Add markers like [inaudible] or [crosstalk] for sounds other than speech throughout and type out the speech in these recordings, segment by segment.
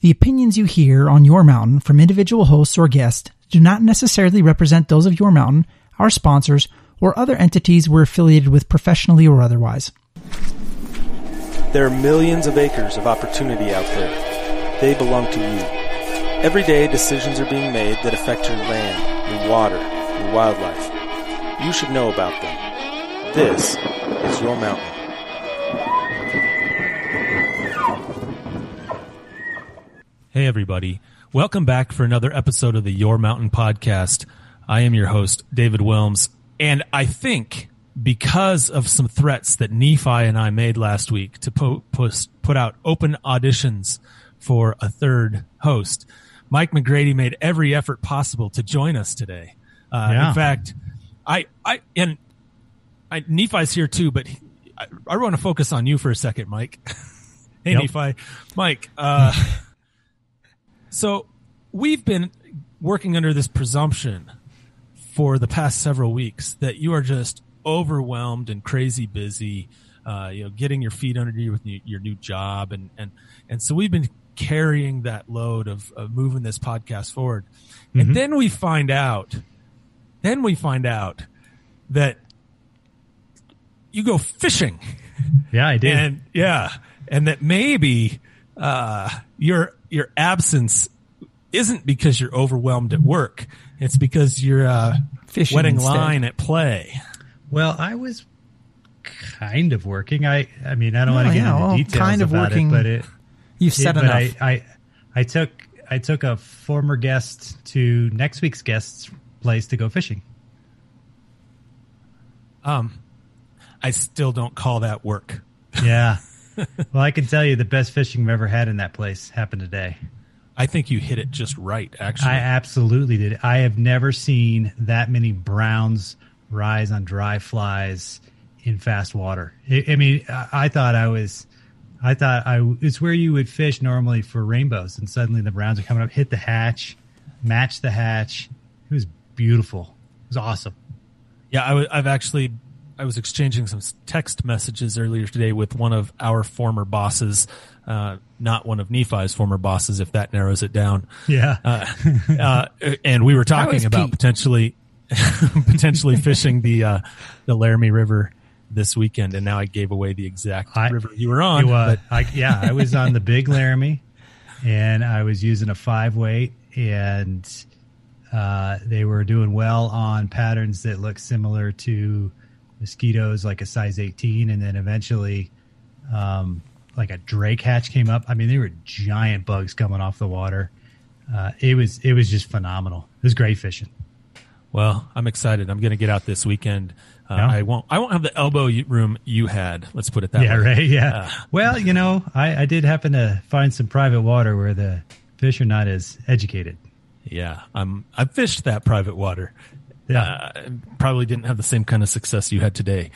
The opinions you hear on Your Mountain from individual hosts or guests do not necessarily represent those of Your Mountain, our sponsors, or other entities we're affiliated with professionally or otherwise. There are millions of acres of opportunity out there. They belong to you. Every day, decisions are being made that affect your land, your water, your wildlife. You should know about them. This is Your Mountain. Hey, everybody. Welcome back for another episode of the Your Mountain podcast. I am your host, David Wilms. And I think because of some threats that Nephi and I made last week to po- put, put out open auditions for a third host, Mike McGrady made every effort possible to join us today. Uh, Yeah. In fact, I, I, and I, Nephi's here too, but he, I, I want to focus on you for a second, Mike. [laughs] hey, Yep. Nephi. Mike, uh, so we've been working under this presumption for the past several weeks that you are just overwhelmed and crazy busy, uh, you know, getting your feet under you with your, your new job. And, and, and so we've been carrying that load of, of moving this podcast forward. And then we find out, then we find out that you go fishing Yeah, I did. and yeah, and that maybe uh, your your absence isn't because you're overwhelmed at work. It's because you're uh, Fishing wetting instead. line at play. well, I was kind of working. I, I mean, I don't No, want to get yeah, into well, details kind of about working it, but it. You've said it- but enough. I, I, I took, I took a former guest to next week's guest's place to go fishing. Um, I still don't call that work. Yeah. [laughs] [laughs] well, I can tell you the best fishing I've ever had in that place happened today. I think you hit it just right. Actually, I absolutely did. I have never seen that many browns rise on dry flies in fast water. I, I mean, I, I thought I was, I thought I it's where you would fish normally for rainbows, and suddenly the browns are coming up, hit the hatch, match the hatch. It was beautiful. It was awesome. Yeah, i w- I've actually I was exchanging some text messages earlier today with one of our former bosses, uh, not one of Nephi's former bosses, if that narrows it down. Yeah. Uh, uh, and we were talking about Pete? potentially [laughs] potentially fishing the uh, the Laramie River this weekend, and now I gave away the exact I- river you were on. It was, but I, yeah, I was on the big Laramie, and I was using a five weight, and uh, they were doing well on patterns that look similar to mosquitoes, like a size eighteen, and then eventually, um, like a drake hatch came up. I mean, they were giant bugs coming off the water. Uh, it was it was just phenomenal. It was great fishing. well, I'm excited. I'm going to get out this weekend. Uh. I won't. I won't have the elbow room you had. Let's put it that yeah, way. right. Yeah. Uh, well, you know, I, I did happen to find some private water where the fish are not as educated. Yeah, I'm. I fished that private water. Yeah. Uh, probably didn't have the same kind of success you had today,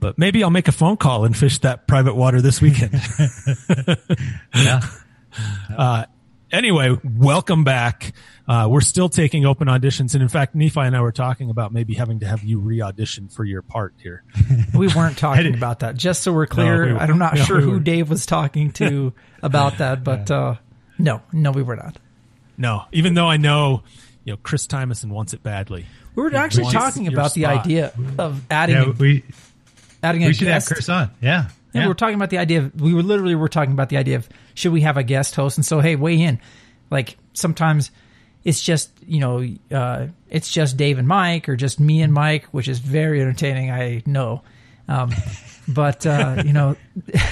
but maybe I'll make a phone call and fish that private water this weekend. [laughs] [laughs] Yeah. uh, anyway, welcome back. Uh, we're still taking open auditions, and in fact, Nephi and I were talking about maybe having to have you re-audition for your part here. [laughs] we weren't talking about that. Just so we're clear, we. I'm not No, sure we who. Dave was talking to about that, but uh, no, no, we were not. No, even though I know, you know, Chris Tymason wants it badly. We were actually talking about the idea of adding Yeah, a, we adding a we should have. Chris on. Yeah. Yeah, we were talking about the idea of we were literally were talking about the idea of should we have a guest host? And so hey weigh in. Like sometimes it's just you know uh, it's just Dave and Mike or just me and Mike which is very entertaining I know. Um, [laughs] but uh, you know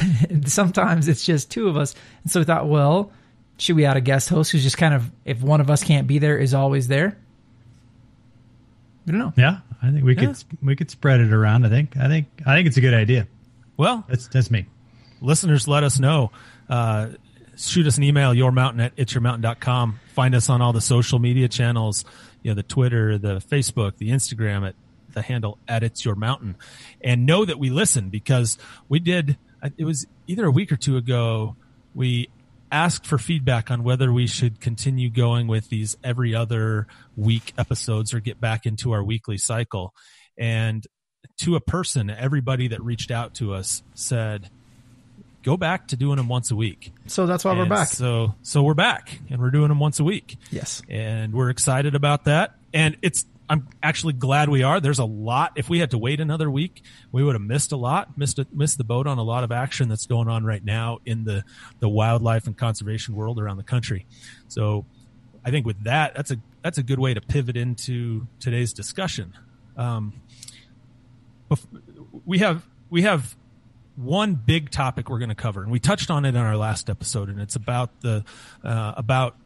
[laughs] sometimes it's just two of us. And so we thought well should we add a guest host who's just kind of if one of us can't be there is always there I don't know Yeah. I think we could we could spread it around. I think I think I think it's a good idea. Well, That's that's me. listeners, let us know. Uh, shoot us an email, yourmountain at itsyourmountain.com. Find us on all the social media channels, you know, the Twitter, the Facebook, the Instagram at the handle at it's your mountain. And know that we listen because we did, it was either a week or two ago, we asked for feedback on whether we should continue going with these every other week episodes or get back into our weekly cycle. And to a person, everybody that reached out to us said, go back to doing them once a week. So that's why we're back. So so we're back and we're doing them once a week. Yes. And we're excited about that. And it's I'm actually glad we are. There's a lot. If we had to wait another week, we would have missed a lot, missed a, missed the boat on a lot of action that's going on right now in the the wildlife and conservation world around the country. So I think with that, that's a that's a good way to pivot into today's discussion. Um, we have we have one big topic we're going to cover, and we touched on it in our last episode, and it's about the uh, about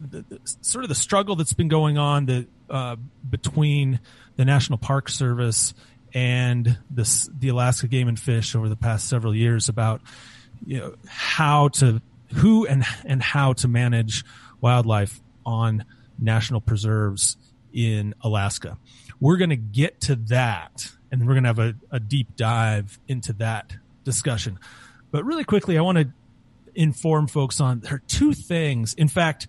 the, the, sort of the struggle that's been going on the, uh, between the National Park Service and this, the Alaska Game and Fish over the past several years about you know how to who and and how to manage wildlife on national preserves in Alaska. We're going to get to that, and we're going to have a, a deep dive into that discussion. But really quickly, I want to inform folks on there are two things. In fact,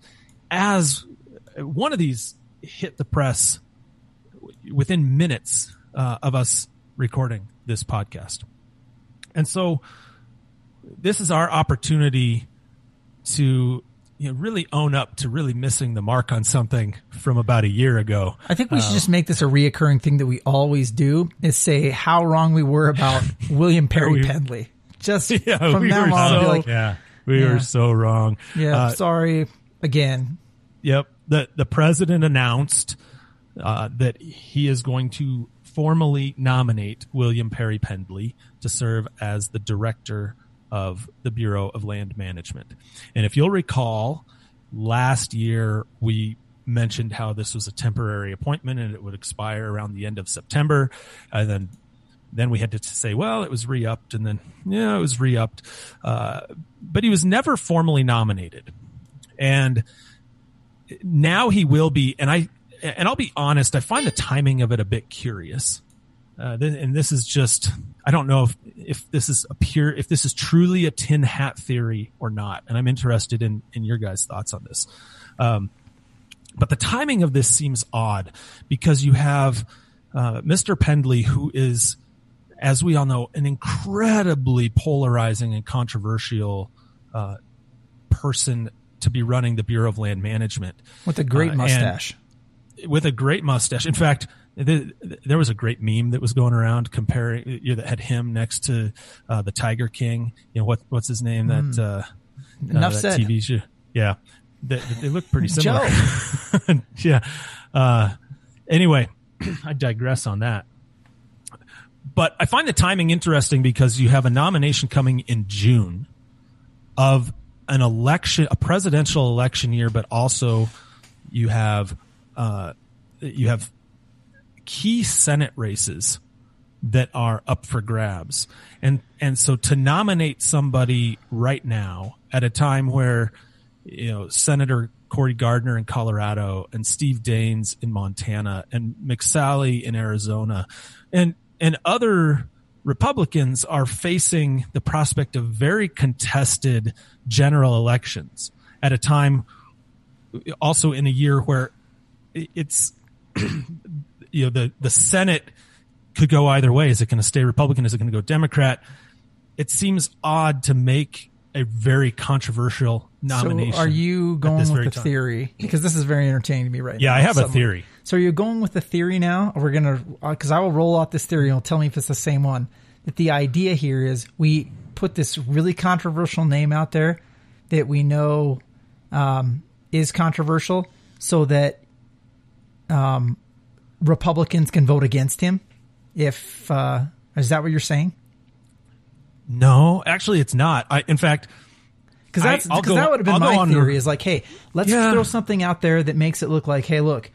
as one of these hit the press within minutes uh, of us recording this podcast. And so this is our opportunity to you know, really own up to really missing the mark on something from about a year ago. I think we should just make this a reoccurring thing that we always do is say how wrong we were about [laughs] William Perry we- Pendley. Just [laughs] Yeah, from we now on, so- like, Yeah. We Yeah. were so wrong. yeah, Uh, sorry again. Yep. The the president announced uh, that he is going to formally nominate William Perry Pendley to serve as the director of the Bureau of Land Management. And if you'll recall, last year we mentioned how this was a temporary appointment and it would expire around the end of September. And then then we had to say, well, it was re-upped, and then yeah, it was re-upped. Uh, but he was never formally nominated, and now he will be. And I and I'll be honest, I find the timing of it a bit curious. Uh, and this is just I don't know if if this is a pure if this is truly a tin hat theory or not, and I'm interested in in your guys' thoughts on this. Um, but the timing of this seems odd because you have uh, Mr. Pendley, who is, as we all know, an incredibly polarizing and controversial uh, person to be running the Bureau of Land Management With a great uh, mustache. with a great mustache. In fact, the, there was a great meme that was going around comparing you know, that had him next to uh, the Tiger King. You know what what's his name? That uh, Hmm. Enough uh, that said. TV show. Yeah, they, they look pretty similar. [laughs] Yeah. Uh, anyway, I digress on that. But I find the timing interesting because you have a nomination coming in June of an election, a presidential election year, but also you have uh, you have key Senate races that are up for grabs, and and so to nominate somebody right now at a time where you know Senator Cory Gardner in Colorado and Steve Daines in Montana and McSally in Arizona, and and other Republicans are facing the prospect of very contested general elections at a time also in a year where it's [clears throat] you know the the Senate could go either way. Is it going to stay Republican? Is it going to go Democrat? It seems odd to make a very controversial nomination. So are you going with the time. theory? Because this is very entertaining to me right Yeah, now. I have a theory. So are you going with the theory now? Or we're gonna uh, because I will roll out this theory and tell me if it's the same one. That the idea here is we put this really controversial name out there that we know um, is controversial, so that um, Republicans can vote against him. If uh, is that what you're saying? No, actually, it's not. I, in fact, Because I- that's I'll because go- that would have been I'll my theory. the- Is like, hey, let's Yeah. throw something out there that makes it look like, hey, look,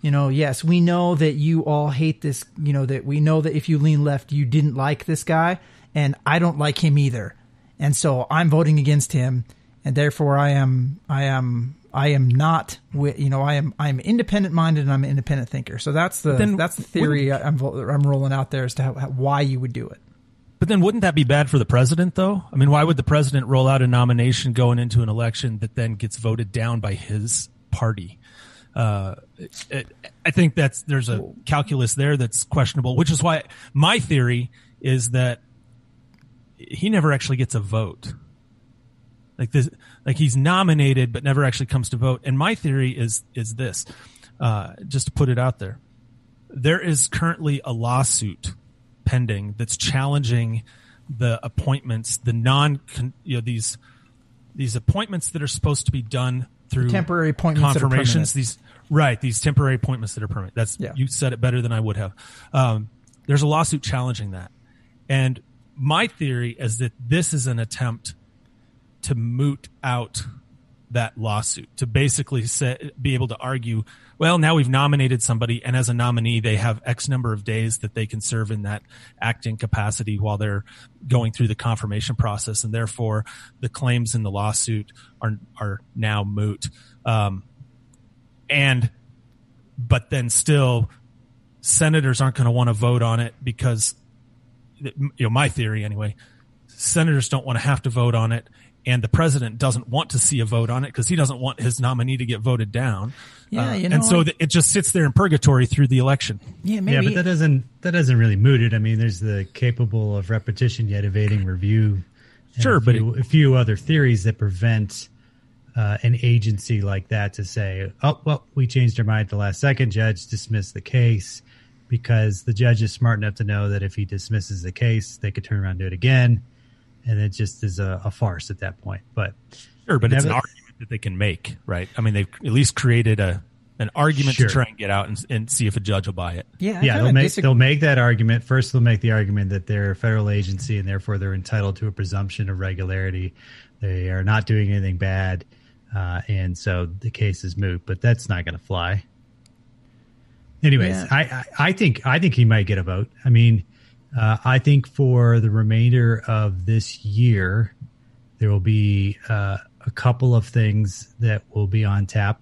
you know, yes, we know that you all hate this. You know that we know that if you lean left, you didn't like this guy, and I don't like him either, and so I'm voting against him, and therefore I am, I am. I am not, you know, I am, I am independent minded and I'm an independent thinker. So that's the, then that's the theory I'm, I'm rolling out there as to how, how, why you would do it. but then wouldn't that be bad for the president, though? I mean, why would the president roll out a nomination going into an election that then gets voted down by his party? Uh, it, it, I think that's there's a calculus there that's questionable, which is why my theory is that he never actually gets a vote. Like this, like he's nominated but never actually comes to vote. And my theory is is this, uh, just to put it out there, there is currently a lawsuit pending that's challenging the appointments, the non, you know, these these appointments that are supposed to be done through temporary appointments confirmations. These right, these temporary appointments that are permanent. That's Yeah. you said it better than I would have. Um, there's a lawsuit challenging that, and my theory is that this is an attempt to moot out that lawsuit to basically say, be able to argue well now we've nominated somebody and as a nominee they have x number of days that they can serve in that acting capacity while they're going through the confirmation process and therefore the claims in the lawsuit are are now moot. Um, and but then still senators aren't going to want to vote on it because you know my theory anyway senators don't want to have to vote on it and the president doesn't want to see a vote on it because he doesn't want his nominee to get voted down Yeah, Uh, you know, and so I- th- it just sits there in purgatory through the election Yeah, maybe. yeah, but that doesn't that doesn't really moot it. I mean, there's the capable of repetition yet evading review. Sure, a but few, a few other theories that prevent uh, an agency like that to say, "Oh, well, we changed our mind at the last second. Judge dismissed the case," because the judge is smart enough to know that if he dismisses the case, they could turn around and do it again, and it just is a, a farce at that point. But sure but it's an argument that they can make right i mean they've at least created a an argument Sure. to try and get out and, and see if a judge will buy it yeah, I yeah, they'll make disagree- they'll make that argument. First, they'll make the argument that they're a federal agency and therefore they're entitled to a presumption of regularity. They are not doing anything bad, uh, and so the case is moot. But that's not going to fly. Anyways, Yeah. I, I I think I think he might get a vote. I mean, uh, I think for the remainder of this year, there will be uh, a couple of things that will be on tap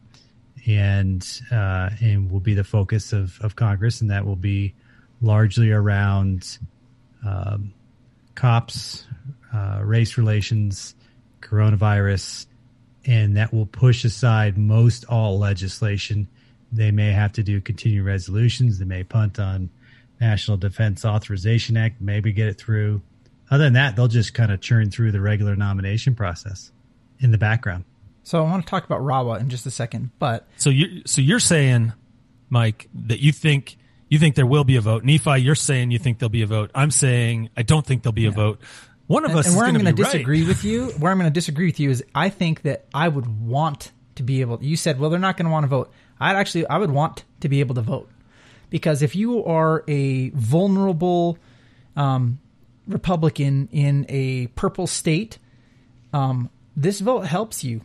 and uh, and will be the focus of, of Congress, and that will be largely around um, cops, uh, race relations, coronavirus, and that will push aside most all legislation. They may have to do continuing resolutions. They may punt on National Defense Authorization Act, maybe get it through. Other than that, they'll just kind of churn through the regular nomination process in the background. So I want to talk about Rawa in just a second, but so you so you're saying mike that you think you think there will be a vote nephi you're saying you think there'll be a vote i'm saying i don't think there'll be a vote one of and, us and is where I'm going going to to disagree with you, where I'm going to disagree with you is I think that I would want to be able. You said, well, they're not going to want to vote. I'd actually, I would want to be able to vote because if you are a vulnerable um, Republican in a purple state, um, this vote helps you.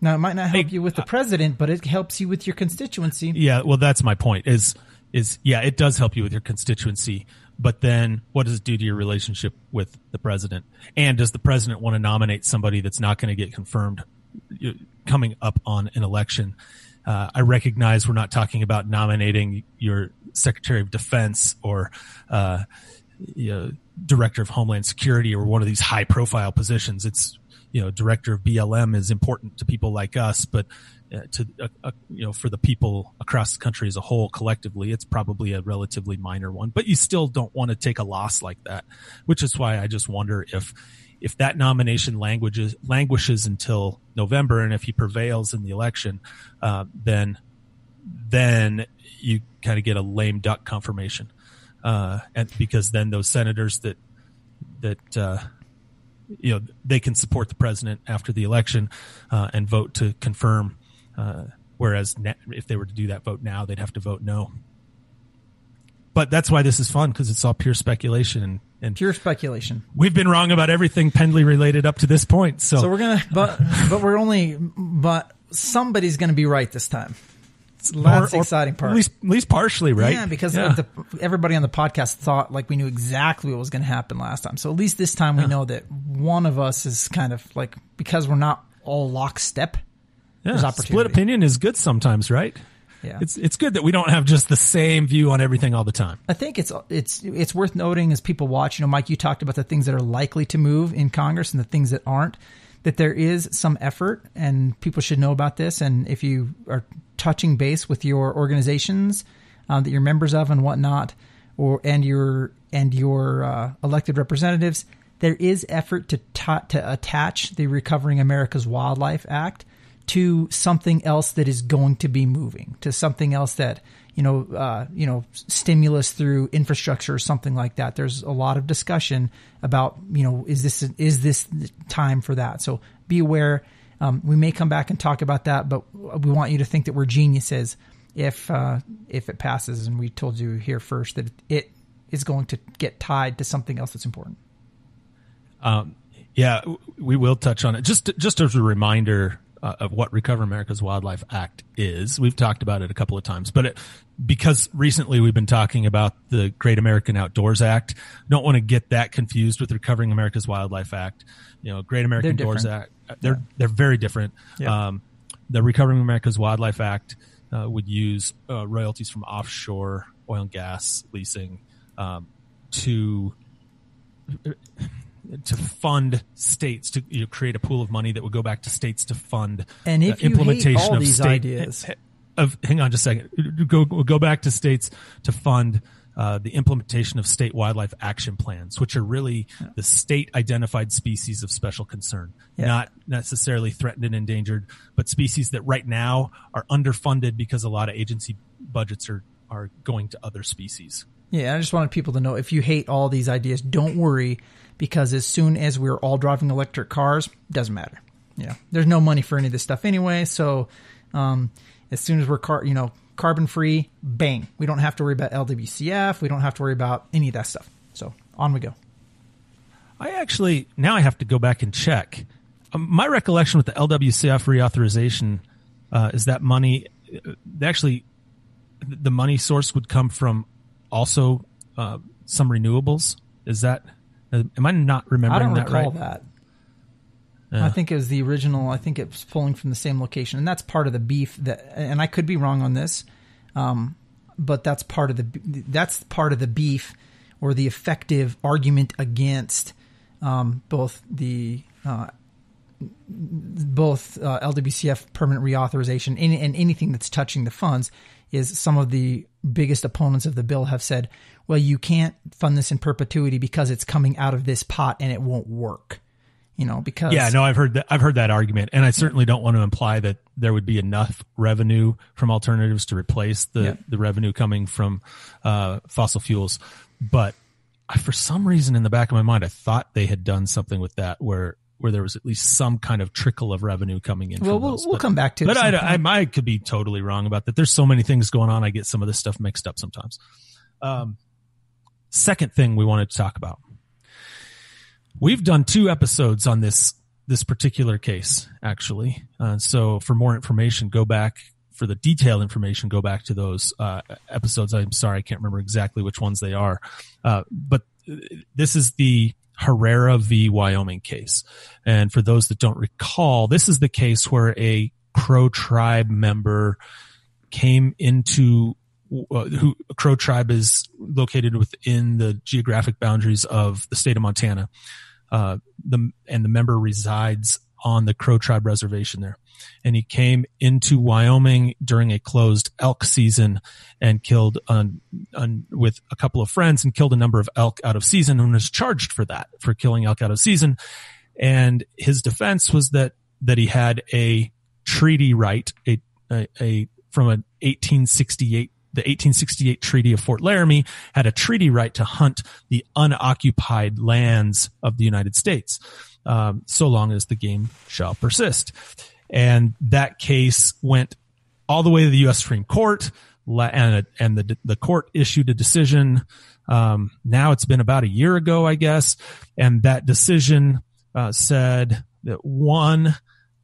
Now, it might not help you with the president, but it helps you with your constituency. Yeah, well, that's my point. Is is yeah, it does help you with your constituency, but then what does it do to your relationship with the president? And does the president want to nominate somebody that's not going to get confirmed uh, coming up on an election? Uh, I recognize we're not talking about nominating your Secretary of Defense or uh, you know, Director of Homeland Security or one of these high profile positions. It's you know, Director of BLM is important to people like us, but uh, to uh, uh, you know, for the people across the country as a whole, collectively, it's probably a relatively minor one. But you still don't want to take a loss like that, which is why I just wonder if if that nomination languages languishes until November, and if he prevails in the election, uh, then then you kind of get a lame duck confirmation, uh, and because then those senators that that uh, you know they can support the president after the election uh, and vote to confirm. Uh, whereas if they were to do that vote now, they'd have to vote no. But that's why this is fun because it's all pure speculation and, and Pure speculation. we've been wrong about everything Pendley related up to this point. So, So we're gonna, but but we're only, but somebody's gonna be right this time. That's the exciting part. At least, at least partially, right? Yeah, because Yeah. The, everybody on the podcast thought like we knew exactly what was going to happen last time. So at least this time we know that one of us is kind of like because we're not all lockstep. Yeah, split opinion is good sometimes, right? Yeah, It's it's good that we don't have just the same view on everything all the time. I think it's it's it's worth noting as people watch. You know, Mike, you talked about the things that are likely to move in Congress and the things that aren't. That there is some effort, and people should know about this. And if you are touching base with your organizations uh, that you're members of and whatnot, or and your and your uh, elected representatives, there is effort to ta- to attach the Recovering America's Wildlife Act to something else that is going to be moving, to something else that you know, uh, you know, stimulus through infrastructure or something like that. There's a lot of discussion about, you know, is this is this time for that? So be aware. Um, we may come back and talk about that, but we want you to think that we're geniuses if uh, if it passes. And we told you here first that it is going to get tied to something else that's important. Um, yeah, we will touch on it. Just just as a reminder, uh, of what Recover America's Wildlife Act is. We've talked about it a couple of times, but it, because recently we've been talking about the Great American Outdoors Act, don't want to get that confused with Recovering America's Wildlife Act. You know, Great American Outdoors Act, uh, they're, yeah. they're very different. Yeah. Um, the Recovering America's Wildlife Act uh, would use uh, royalties from offshore oil and gas leasing um, to to fund states to you know, create a pool of money that would go back to states to fund and if implementation hate all of these state, ideas of hang on just a second go go back to states to fund uh, the implementation of state wildlife action plans, which are really the state identified species of special concern, yeah. not necessarily threatened and endangered, but species that right now are underfunded because a lot of agency budgets are, are going to other species. Yeah, I just wanted people to know if you hate all these ideas, don't worry because as soon as we're all driving electric cars, doesn't matter. Yeah, there's no money for any of this stuff anyway. So um, as soon as we're car, you know, carbon free, bang, we don't have to worry about LWCF. We don't have to worry about any of that stuff. So on we go. I actually now I have to go back and check. Um, my recollection with the LWCF reauthorization uh, is that money uh, actually the money source would come from also uh, some renewables. Is that Am I not remembering I don't that recall right? that. Yeah. I think it was the original. I think it was pulling from the same location, and that's part of the beef. That, and I could be wrong on this, um, but that's part of the that's part of the beef or the effective argument against um, both the uh, both uh, LWCF permanent reauthorization and, and anything that's touching the funds is some of the biggest opponents of the bill have said, well, you can't fund this in perpetuity because it's coming out of this pot and it won't work. You know, because yeah, no, I've heard that. I've heard that argument, and I certainly don't want to imply that there would be enough revenue from alternatives to replace the yeah. the revenue coming from uh, fossil fuels. But I, for some reason, in the back of my mind, I thought they had done something with that where where there was at least some kind of trickle of revenue coming in. Well, we'll, those. we'll but, come back to but. I, I, I, could be totally wrong about that. There's so many things going on. I get some of this stuff mixed up sometimes. Um, second thing we wanted to talk about. We've done two episodes on this this particular case, actually. Uh, so for more information, go back for the detailed information. Go back to those uh, episodes. I'm sorry, I can't remember exactly which ones they are, uh, but this is the Herrera v. Wyoming case. And for those that don't recall, this is the case where a Crow tribe member came into uh, who Crow tribe is located within the geographic boundaries of the state of Montana. Uh, the and the member resides on the Crow tribe reservation there and he came into Wyoming during a closed elk season and killed on, on, with a couple of friends and killed a number of elk out of season and was charged for that, for killing elk out of season. And his defense was that, that he had a treaty right, a, a, a from an 1868 the 1868 Treaty of Fort Laramie had a treaty right to hunt the unoccupied lands of the United States, um, so long as the game shall persist. And that case went all the way to the U.S. Supreme Court, and and the the court issued a decision. Um, now it's been about a year ago, I guess, and that decision uh, said that one,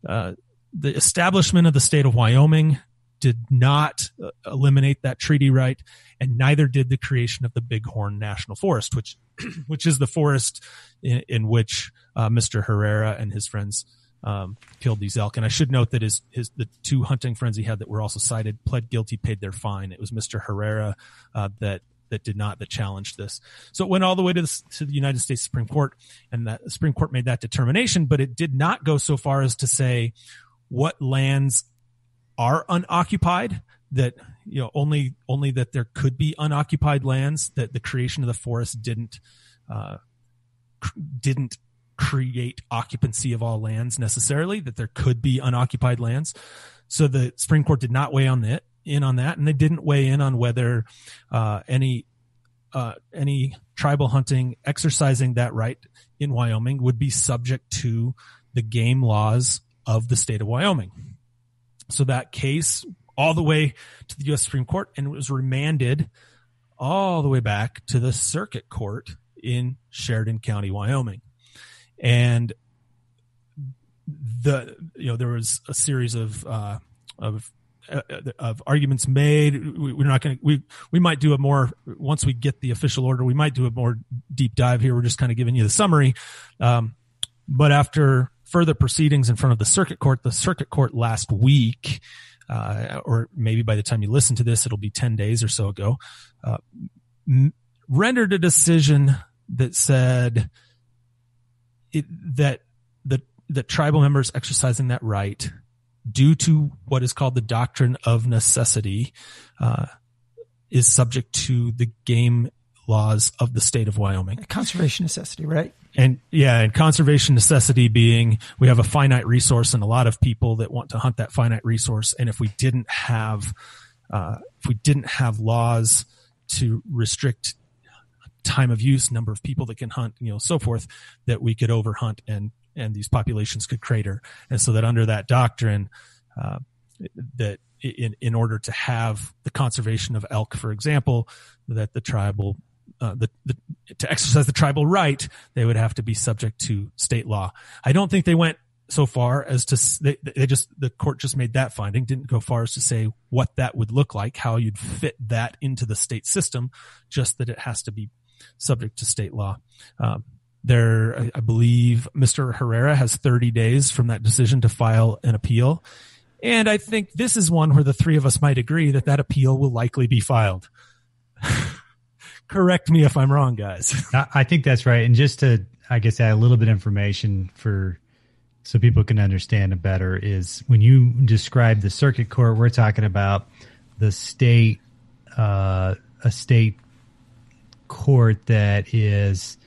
uh, the establishment of the state of Wyoming did not uh, eliminate that treaty right, and neither did the creation of the Bighorn National Forest, which [clears throat] which is the forest in, in which uh, Mr. Herrera and his friends um, killed these elk. And I should note that his, his, the two hunting friends he had that were also cited pled guilty, paid their fine. It was Mr. Herrera, uh, that, that did not, that challenged this. So it went all the way to the, to the United States Supreme Court and the Supreme Court made that determination, but it did not go so far as to say what lands are unoccupied that, you know, only, only that there could be unoccupied lands that the creation of the forest didn't, uh, cr- didn't create occupancy of all lands necessarily, that there could be unoccupied lands. So the Supreme Court did not weigh on it in on that, and they didn't weigh in on whether uh, any uh, any tribal hunting exercising that right in Wyoming would be subject to the game laws of the state of Wyoming. So that case all the way to the U.S. Supreme Court and it was remanded all the way back to the circuit court in Sheridan County, Wyoming. And the, you know, there was a series of, uh, of, uh, of arguments made. We, we're not going to, we, we might do a more, once we get the official order, we might do a more deep dive here. We're just kind of giving you the summary. Um, but after further proceedings in front of the circuit court, the circuit court last week, uh, or maybe by the time you listen to this, it'll be 10 days or so ago, uh, m- rendered a decision that said it, that the, that tribal members exercising that right due to what is called the doctrine of necessity, uh, is subject to the game laws of the state of Wyoming. Conservation necessity, right? And yeah, and conservation necessity being we have a finite resource and a lot of people that want to hunt that finite resource. And if we didn't have, uh, if we didn't have laws to restrict time of use, number of people that can hunt, you know, so forth, that we could overhunt and, and these populations could crater. And so that under that doctrine, uh, that in, in order to have the conservation of elk, for example, that the tribal uh, the, the, to exercise the tribal right, they would have to be subject to state law. I don't think they went so far as to they, they just the court just made that finding didn't go far as to say what that would look like how you'd fit that into the state system just that it has to be subject to state law. Um, there I, I believe mr herrera has 30 days from that decision to file an appeal. And i think this is one where the three of us might agree that that appeal will likely be filed [laughs] correct me if I'm wrong, guys. [laughs] I think that's right. And just to, I guess, add a little bit of information for so people can understand it better is when you describe the circuit court, we're talking about the state, uh, a state court that is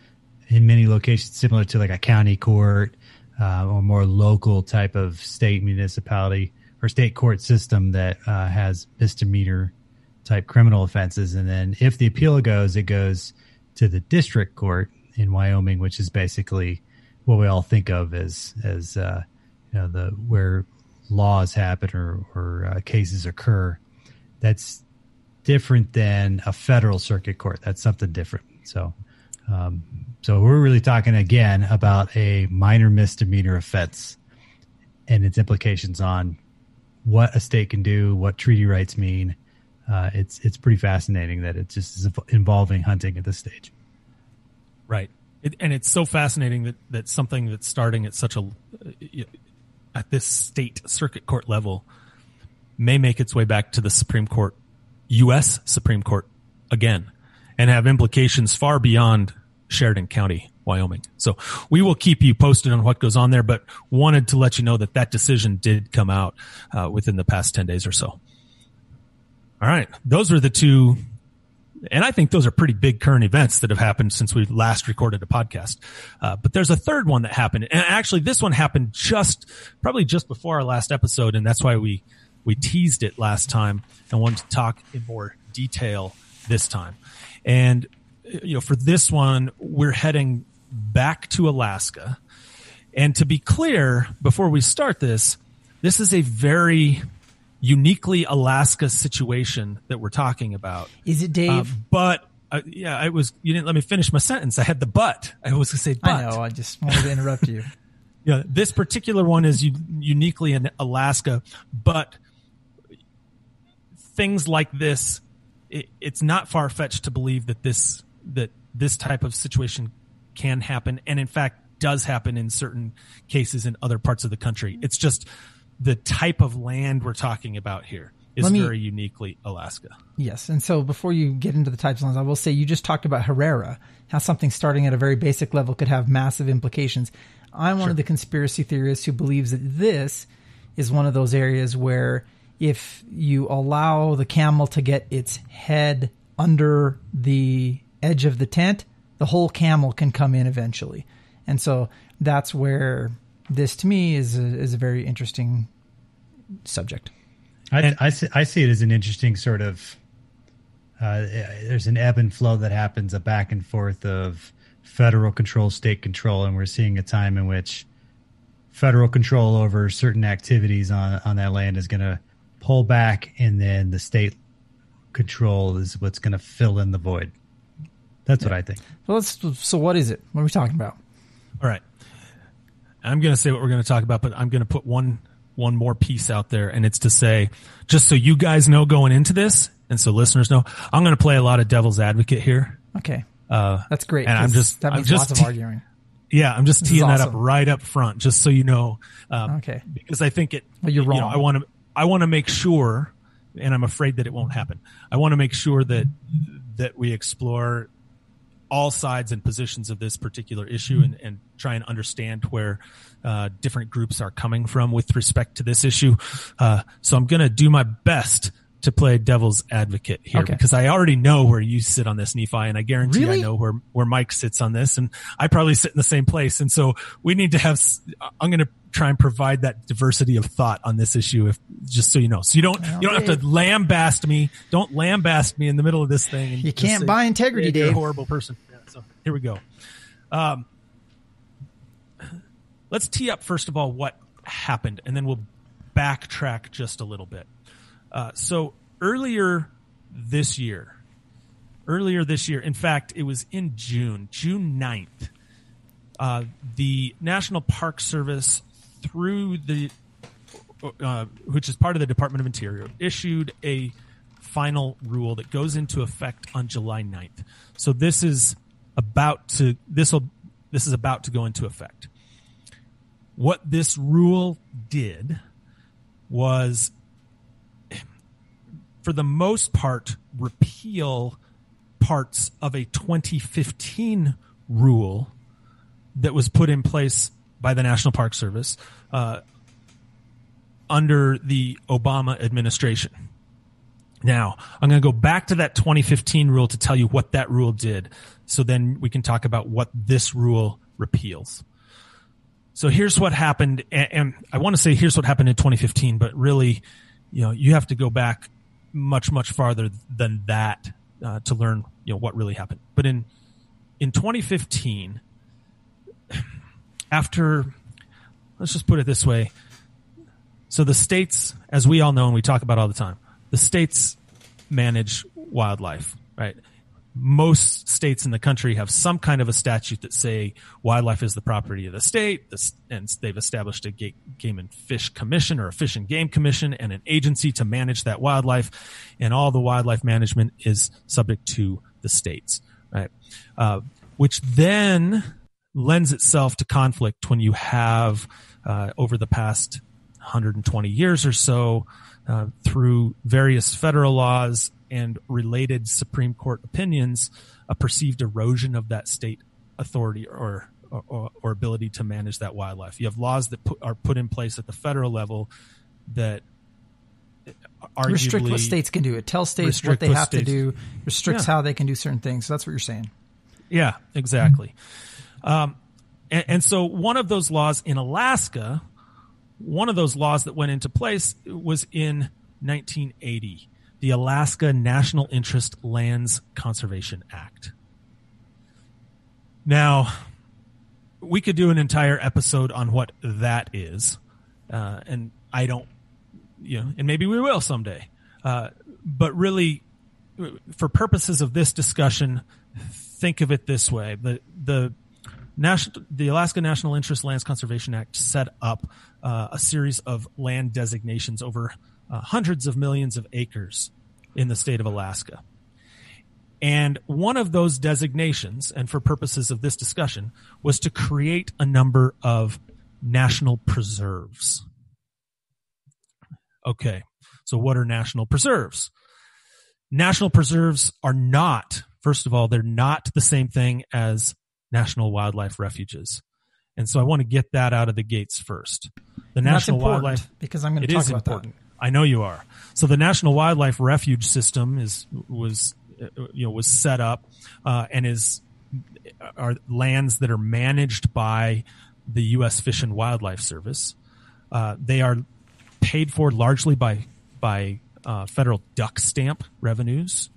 in many locations similar to like a county court uh, or more local type of state municipality or state court system that uh, has misdemeanor type criminal offenses. And then if the appeal goes, it goes to the district court in Wyoming, which is basically what we all think of as, as, uh, you know, the, where laws happen or, or uh, cases occur. That's different than a federal circuit court. That's something different. So, um, so we're really talking again about a minor misdemeanor offense and its implications on what a state can do, what treaty rights mean, uh, it's it's pretty fascinating that it just is involving hunting at this stage. Right, it, and it's so fascinating that that something that's starting at such a at this state circuit court level may make its way back to the Supreme Court, U.S. Supreme Court again, and have implications far beyond Sheridan County, Wyoming. So we will keep you posted on what goes on there, but wanted to let you know that that decision did come out uh, within the past 10 days or so. All right. Those are the two. And I think those are pretty big current events that have happened since we last recorded a podcast. Uh, but there's a third one that happened. And actually, this one happened just, probably just before our last episode. And that's why we, we teased it last time and wanted to talk in more detail this time. And, you know, for this one, we're heading back to Alaska. And to be clear, before we start this, this is a very uniquely Alaska situation that we're talking about. Is it Dave? Uh, but uh, yeah, I was. You didn't let me finish my sentence. I had the but. I was going to say but. I know. I just wanted to interrupt you. [laughs] yeah, this particular one is uniquely in Alaska, but things like this, it, it's not far fetched to believe that this that this type of situation can happen, and in fact does happen in certain cases in other parts of the country. It's just the type of land we're talking about here is me, very uniquely Alaska. Yes. And so before you get into the types of lands, I will say you just talked about Herrera, how something starting at a very basic level could have massive implications. I'm sure. one of the conspiracy theorists who believes that this is one of those areas where if you allow the camel to get its head under the edge of the tent, the whole camel can come in eventually. And so that's where this to me is a, is a very interesting subject. I, And- I, see, I see it as an interesting sort of. Uh, there's an ebb and flow that happens, a back and forth of federal control, state control, and we're seeing a time in which federal control over certain activities on on that land is going to pull back, and then the state control is what's going to fill in the void. That's what I think. So let's so what is it? What are we talking about? All right. I'm going to say what we're going to talk about, but I'm going to put one one more piece out there, and it's to say, just so you guys know going into this, and so listeners know, I'm going to play a lot of devil's advocate here. Okay, Uh, that's great. And I'm just- that I'm just lots te- of arguing. yeah, I'm just This is teeing that up right up front, just so you know. Um, Okay. Because I think it. Well, you're You know, wrong. I want to. I want to make sure, and I'm afraid that it won't happen. I want to make sure that that we explore all sides and positions of this particular issue and, and try and understand where uh, different groups are coming from with respect to this issue. Uh, so I'm going to do my best to play devil's advocate here Okay. because I already know where you sit on this, Nephi, and I guarantee Really? I know where, where Mike sits on this, and I probably sit in the same place. And so we need to have, I'm going to try and provide that diversity of thought on this issue, if just so you know. So you don't, you don't have to lambast me. Don't lambast me in the middle of this thing. And You can't buy integrity, "Dave, you're a horrible person. Yeah, so here we go. Um, let's tee up first of all what happened, and then we'll backtrack just a little bit. Uh, so earlier this year, earlier this year, in fact, it was in June, June 9th, uh, the National Park Service, through the, uh, which is part of the Department of Interior, issued a final rule that goes into effect on July 9th. So this is about to this will this is about to go into effect. What this rule did was for the most part repeal parts of a 2015 rule that was put in place by the National Park Service uh, under the Obama administration. Now, I'm going to go back to that 2015 rule to tell you what that rule did. So then we can talk about what this rule repeals. So here's what happened. And, I want to say here's what happened in 2015, but really, you know, you have to go back much, much farther than that uh, to learn, you know, what really happened. But in, in 2015, after, let's just put it this way. So the states, as we all know and we talk about all the time, the states manage wildlife, right? Most states in the country have some kind of a statute that say wildlife is the property of the state, and they've established a game and fish commission or a fish and game commission and an agency to manage that wildlife, and all the wildlife management is subject to the states, right? Uh, which then lends itself to conflict when you have uh, over the past 120 years or so uh, through various federal laws and related Supreme Court opinions, a perceived erosion of that state authority or or, or ability to manage that wildlife. You have laws that put, are put in place at the federal level that arguably restrict what states can do. It tells states what they what have to states- do. Restricts Yeah. how they can do certain things. So that's what you're saying. Yeah, exactly. Um, and, and so one of those laws in Alaska, one of those laws that went into place was in 1980, the Alaska National Interest Lands Conservation Act. Now, we could do an entire episode on what that is, uh, and I don't, you know, and maybe we will someday. Uh, but really, for purposes of this discussion, think of it this way: the the national, the Alaska National Interest Lands Conservation Act set up uh, a series of land designations over uh, hundreds of millions of acres in the state of Alaska. And one of those designations, and for purposes of this discussion, was to create a number of national preserves. Okay, so what are national preserves? National preserves are not, first of all, they're not the same thing as national wildlife refuges. And so I want to get that out of the gates first. The And National Wildlife because I'm going to talk about important. I know you are. So the National Wildlife Refuge System is was you know was set up uh, and is are lands that are managed by the U.S. Fish and Wildlife Service. Uh, they are paid for largely by by uh, federal duck stamp revenues.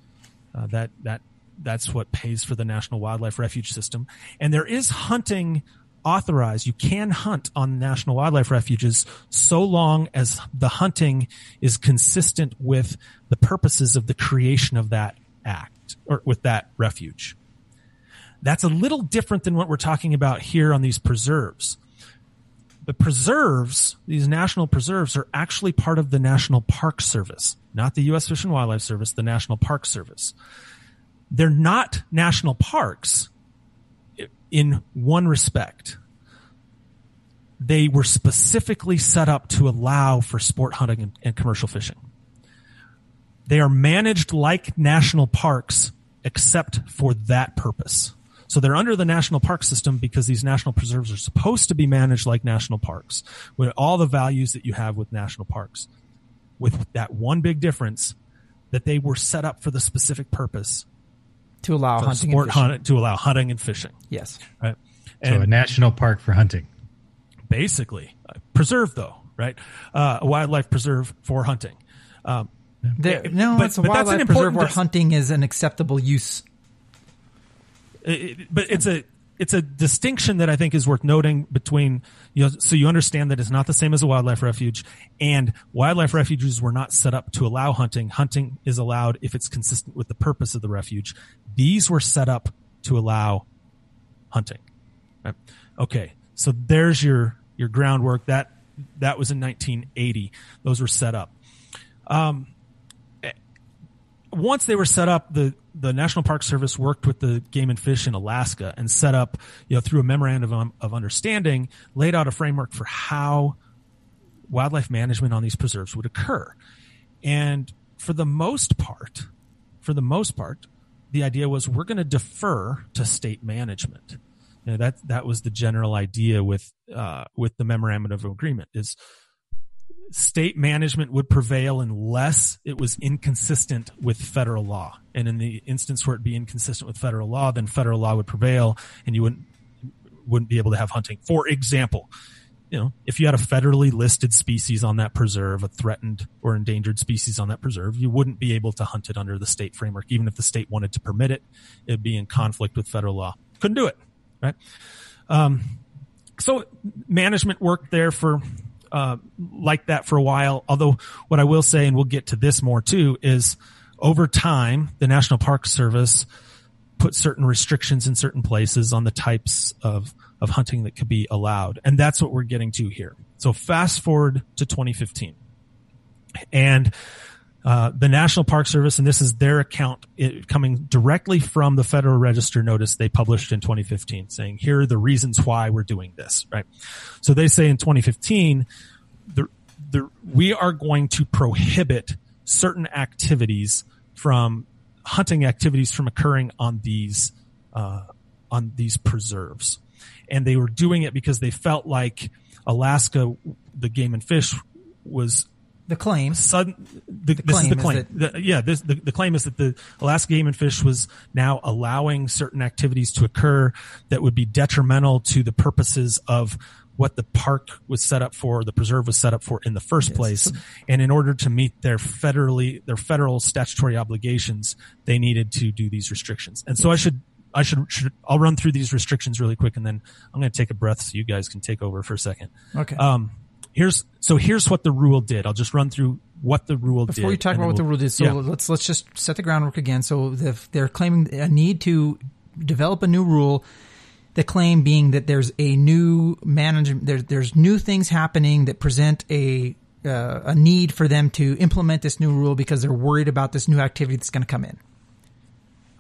Uh, that that that's what pays for the National Wildlife Refuge System. And there is hunting authorized. You can hunt on national wildlife refuges so long as the hunting is consistent with the purposes of the creation of that act or with that refuge. That's a little different than what we're talking about here on these preserves. The preserves, these national preserves, are actually part of the National Park Service, not the U.S. Fish and Wildlife Service, the National Park Service. They're not national parks in one respect. They were specifically set up to allow for sport hunting and, and commercial fishing. They are managed like national parks except for that purpose. So they're under the national park system because these national preserves are supposed to be managed like national parks with all the values that you have with national parks. With that one big difference that they were set up for the specific purpose to allow for hunting sport and fishing. hunt, to allow hunting and fishing. Yes. Right. So a national park for hunting. basically, uh, preserve though, right? Uh, a wildlife preserve for hunting. Um, There, It- no, but- it's a but that's an wildlife preserve important where dis- hunting is an acceptable use. it- it- but it's a it's a distinction that I think is worth noting between you know so you understand that it's not the same as a wildlife refuge and wildlife refuges were not set up to allow hunting. Hunting is allowed if it's consistent with the purpose of the refuge. These were set up to allow hunting. Right? okay so there's your your groundwork. That that was in 1980 those were set up. Um, eh, once they were set up, the the National Park Service worked with the Game and Fish in Alaska and set up, you know, through a memorandum of, understanding, laid out a framework for how wildlife management on these preserves would occur. And for the most part, for the most part, the idea was we're going to defer to state management. You know, that that was the general idea with uh, with the memorandum of agreement is state management would prevail unless it was inconsistent with federal law. And in the instance where it be inconsistent with federal law, then federal law would prevail and you wouldn't wouldn't be able to have hunting. For example, you know, if you had a federally listed species on that preserve, a threatened or endangered species on that preserve, you wouldn't be able to hunt it under the state framework. Even if the state wanted to permit it, it'd be in conflict with federal law. Couldn't do it, right? Um, so management worked there for uh, like that for a while. Although what I will say, and we'll get to this more too, is over time the National Park Service put certain restrictions in certain places on the types of of hunting that could be allowed, and that's what we're getting to here. So fast forward to 2015, and uh, the National Park Service, and this is their account it, coming directly from the Federal Register notice they published in 2015, saying here are the reasons why we're doing this. Right. So they say in 2015, the, the, we are going to prohibit certain activities from hunting activities from occurring on these uh, on these preserves, and they were doing it because they felt like Alaska, the game and fish, was The claim. sudden the, this is claim the is claim The- yeah this the, the claim is that the alaska game and fish was now allowing certain activities to occur that would be detrimental to the purposes of what the park was set up for the preserve was set up for in the first place and in order to meet their federally their federal statutory obligations they needed to do these restrictions and so i should I should, should I'll run through these restrictions really quick and then I'm going to take a breath so you guys can take over for a second. Okay. Um, here's so here's what the rule did. I'll just run through what the rule did. Before you talk about what the we'll- rule did, so yeah. let's let's just set the groundwork again. So the, they're claiming a need to develop a new rule. The claim being that there's a new management, there, there's new things happening that present a uh, a need for them to implement this new rule because they're worried about this new activity that's going to come in.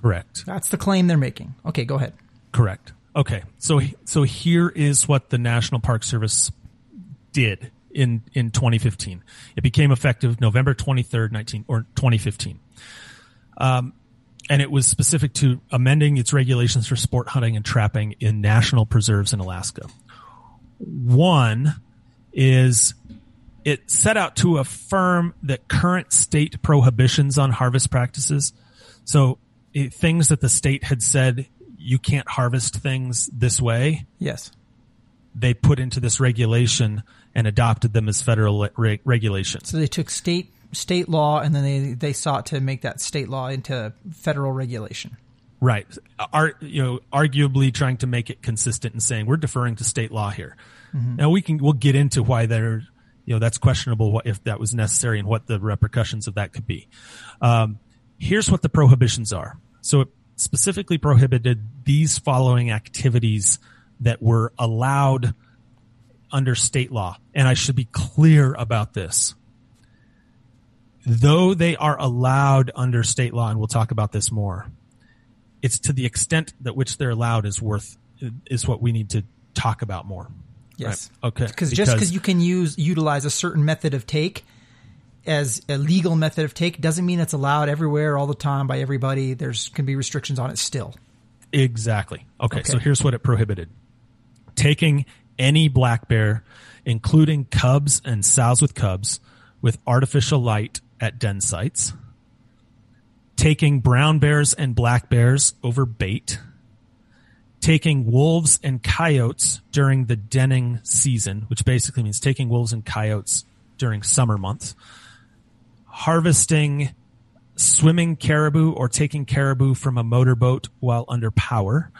correct, That's the claim they're making. Okay, go ahead. correct. Okay, so so here is what the National Park Service did in in 2015. It became effective November 23rd, 19 or 2015. Um, and it was specific to amending its regulations for sport hunting and trapping in national preserves in Alaska. One is it set out to affirm that current state prohibitions on harvest practices, so it, things that the state had said you can't harvest things this way, Yes. they put into this regulation and adopted them as federal re- regulations. So they took state state law and then they they sought to make that state law into federal regulation. Right. Are you know arguably trying to make it consistent and saying we're deferring to state law here. Now we can we'll get into why there you know that's questionable what, if that was necessary and what the repercussions of that could be. Um, here's what the prohibitions are. So it specifically prohibited these following activities that were allowed under state law. And I should be clear about this. Though they are allowed under state law, and we'll talk about this more, it's to the extent that which they're allowed is worth is what we need to talk about more. Yes. Right. Okay. Because just because you can use utilize a certain method of take as a legal method of take doesn't mean it's allowed everywhere all the time by everybody. There's can be restrictions on it still. Exactly. Okay, Okay. so here's what it prohibited. Taking any black bear, including cubs and sows with cubs, with artificial light at den sites. Taking brown bears and black bears over bait. Taking wolves and coyotes during the denning season, which basically means taking wolves and coyotes during summer months. Harvesting swimming caribou or taking caribou from a motorboat while under power,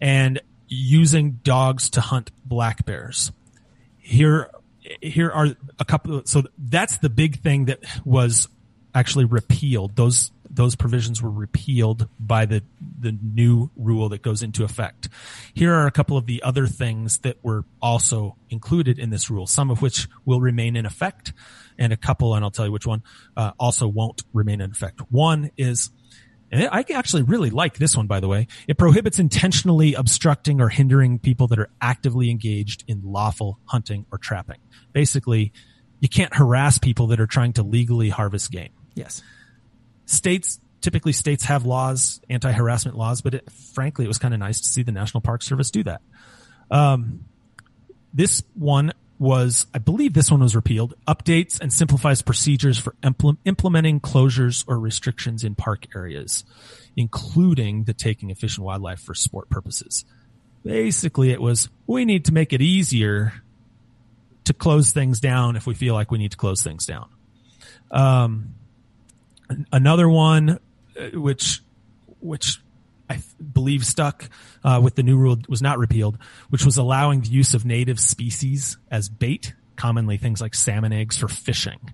and using dogs to hunt black bears. Here, here are a couple. So that's the big thing that was actually repealed. Those those provisions were repealed by the the new rule that goes into effect. Here are a couple of the other things that were also included in this rule. Some of which will remain in effect, and a couple, and I'll tell you which one, uh, also won't remain in effect. One is and I actually really like this one, by the way. It prohibits intentionally obstructing or hindering people that are actively engaged in lawful hunting or trapping. Basically, you can't harass people that are trying to legally harvest game. Yes. States, typically states have laws, anti-harassment laws, but it, frankly, it was kind of nice to see the National Park Service do that. Um, this one was, I believe this one was repealed, updates and simplifies procedures for impl- implementing closures or restrictions in park areas, including the taking of fish and wildlife for sport purposes. Basically, it was, we need to make it easier to close things down if we feel like we need to close things down. Um, another one, uh, which, which I believe stuck uh, with the new rule was not repealed, which was allowing the use of native species as bait, commonly things like salmon eggs for fishing,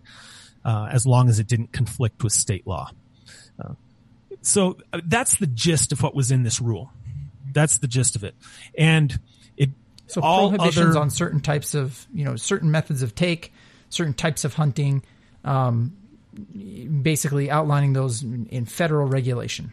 uh, as long as it didn't conflict with state law. Uh, so uh, that's the gist of what was in this rule. That's the gist of it, and it So all prohibitions other- on certain types of you know certain methods of take, certain types of hunting, um, basically outlining those in in federal regulation.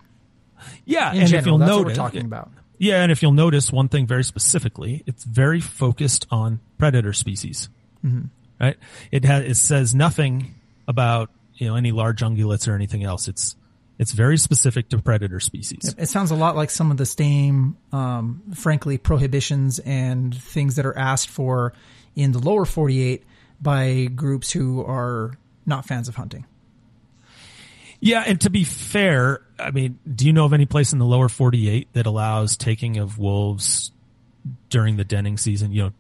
Yeah, In and general, if you'll notice, we're talking about. Yeah, and if you'll notice one thing very specifically, it's very focused on predator species. Mm-hmm. Right? It has it says nothing about you know any large ungulates or anything else. It's it's very specific to predator species. It sounds a lot like some of the same, um, frankly, prohibitions and things that are asked for in the lower 48 by groups who are not fans of hunting. Yeah, and to be fair, I mean, do you know of any place in the lower 48 that allows taking of wolves during the denning season? You know,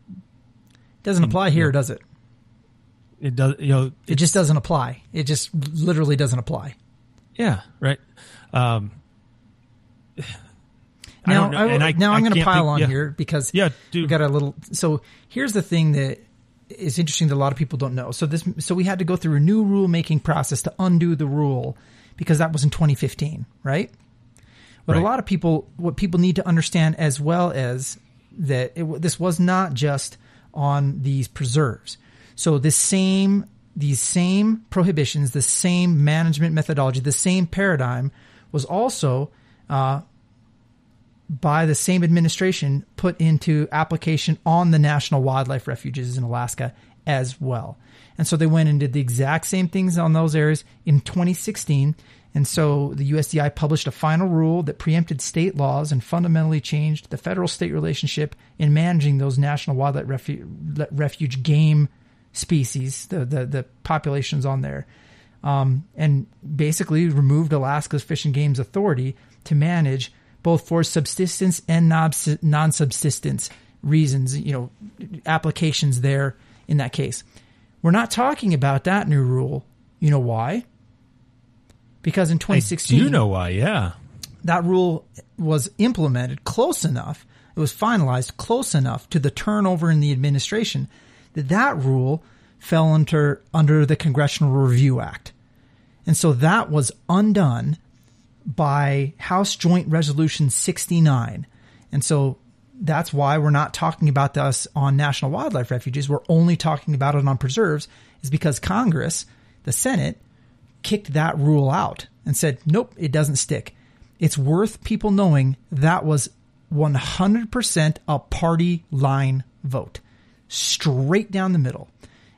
Doesn't apply here, does it? it does. You know, It just doesn't apply. It just literally doesn't apply. yeah, right. Um, Now, I, and I- now I I'm going to pile think- on yeah. here because Yeah, do. we got a little. So here's the thing that is interesting that a lot of people don't know. So this, so we had to go through a new rule making process to undo the rule because that was in 2015, right? But a lot of people, what people need to understand as well as that it, this was not just on these preserves. So this same, these same prohibitions, the same management methodology, the same paradigm was also uh, by the same administration put into application on the national wildlife refuges in Alaska as well. And so they went and did the exact same things on those areas in 2016. And so the USDI published a final rule that preempted state laws and fundamentally changed the federal state relationship in managing those national wildlife refu- refuge game species, the, the, the populations on there um, and basically removed Alaska's Fish and Game's authority to manage both for subsistence and non subsistence reasons, you know, applications there in that case. We're not talking about that new rule. You know why? Because in 2016, you know why? Yeah, that rule was implemented close enough. It was finalized close enough to the turnover in the administration that that rule fell under under the Congressional Review Act, and so that was undone by House Joint Resolution 69. And so that's why we're not talking about this on national wildlife refuges. We're only talking about it on preserves, is because Congress, the Senate, kicked that rule out and said, nope, it doesn't stick. It's worth people knowing that was 100% a party line vote, straight down the middle.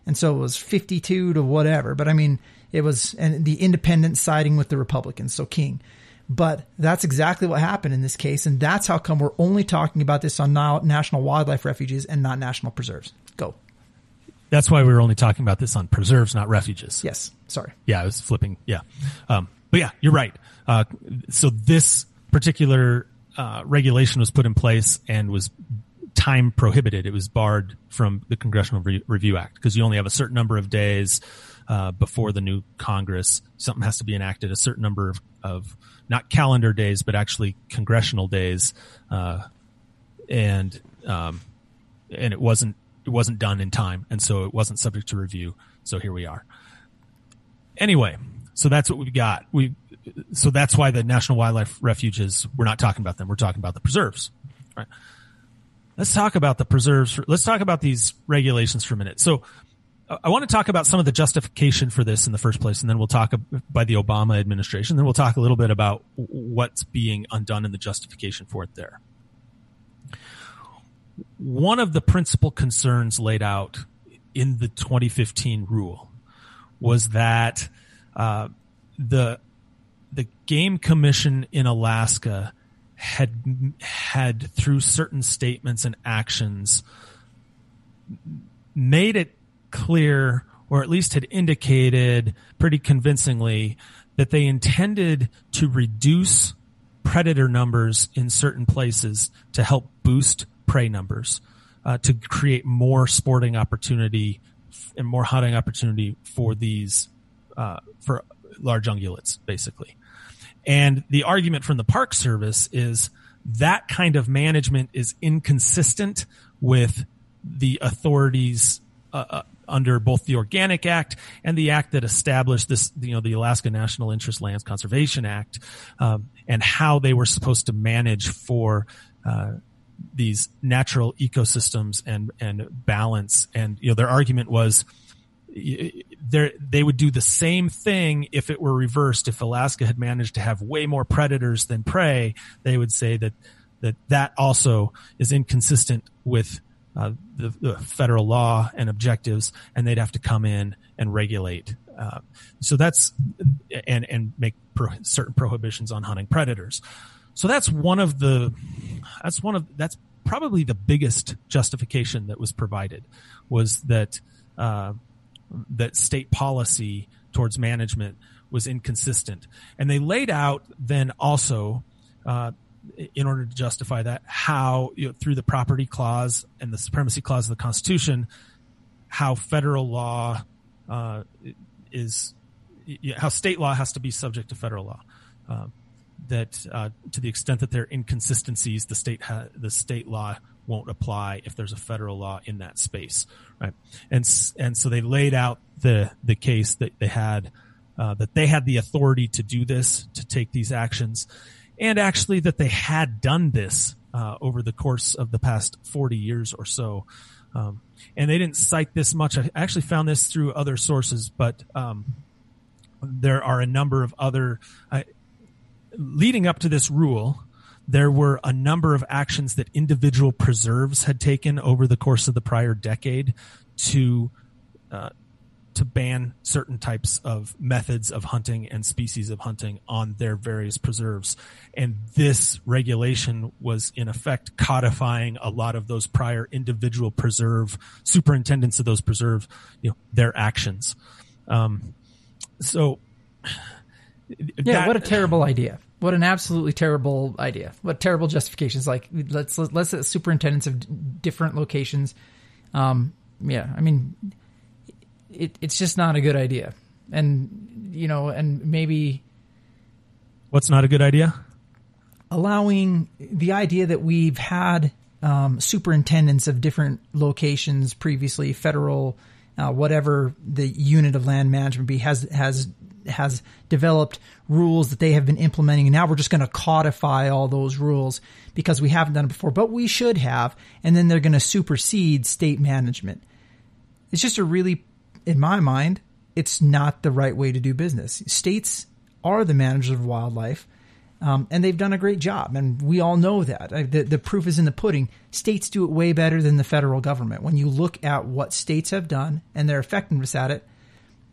And so it was 52 to whatever. But I mean, it was and the independents siding with the Republicans, so King. But that's exactly what happened in this case, and that's how come we're only talking about this on national wildlife refuges and not national preserves. Go. That's why we were only talking about this on preserves, not refuges. Yes. Sorry. Yeah, I was flipping. Yeah. Um, but yeah, you're right. Uh, so this particular uh, regulation was put in place and was time prohibited. It was barred from the Congressional Re- Review Act because you only have a certain number of days uh, before the new Congress. Something has to be enacted, a certain number of, of not calendar days, but actually congressional days, uh, and um, and it wasn't it wasn't done in time, and so it wasn't subject to review. So here we are. Anyway, so that's what we've got. We so that's why the National Wildlife Refuges. We're not talking about them. We're talking about the preserves. Right. Let's talk about the preserves. Let's talk about these regulations for a minute. So I want to talk about some of the justification for this in the first place, and then we'll talk by the Obama administration. Then we'll talk a little bit about what's being undone and the justification for it there. One of the principal concerns laid out in the 2015 rule was that uh, the the Game Commission in Alaska had had through certain statements and actions made it clear, or at least had indicated pretty convincingly, that they intended to reduce predator numbers in certain places to help boost prey numbers, uh, to create more sporting opportunity and more hunting opportunity for these, uh, for large ungulates, basically. And the argument from the Park Service is that kind of management is inconsistent with the authorities uh, uh under both the Organic Act and the act that established this, you know, the Alaska National Interest Lands Conservation Act, um, and how they were supposed to manage for uh, these natural ecosystems and and balance. And you know, their argument was they would do the same thing if it were reversed. If Alaska had managed to have way more predators than prey, they would say that that that also is inconsistent with uh, the, the, federal law and objectives, and they'd have to come in and regulate. Uh, so that's and and make pro- certain prohibitions on hunting predators. So that's one of the that's one of that's probably the biggest justification that was provided was that uh, that state policy towards management was inconsistent, and they laid out then also uh, in order to justify that, how you know, through the property clause and the supremacy clause of the Constitution, how federal law uh, is how state law has to be subject to federal law. Uh, that uh, to the extent that there are inconsistencies, the state ha- the state law won't apply if there's a federal law in that space, right? And and so they laid out the the case that they had uh, that they had the authority to do this to take these actions and actually that they had done this uh, over the course of the past 40 years or so. Um, and they didn't cite this much. I actually found this through other sources, but um, there are a number of other. Uh, leading up to this rule, there were a number of actions that individual preserves had taken over the course of the prior decade to uh, to ban certain types of methods of hunting and species of hunting on their various preserves. And this regulation was in effect codifying a lot of those prior individual preserve superintendents of those preserve, you know, their actions. Um, so yeah, that, what a terrible idea. What an absolutely terrible idea. What terrible justifications. Like let's let's let superintendents of d- different locations. Um, yeah, I mean, it, it's just not a good idea. And you know, and maybe What's not a good idea? allowing the idea that we've had um, superintendents of different locations previously, federal, uh, whatever the unit of land management be has has has developed rules that they have been implementing, and now we're just going to codify all those rules because we haven't done it before, but we should have, and then they're going to supersede state management. It's just a really, in my mind, it's not the right way to do business. States are the managers of wildlife. Um, and they've done a great job, and we all know that. The, the proof is in the pudding. States do it way better than the federal government. When you look at what states have done and their effectiveness at it,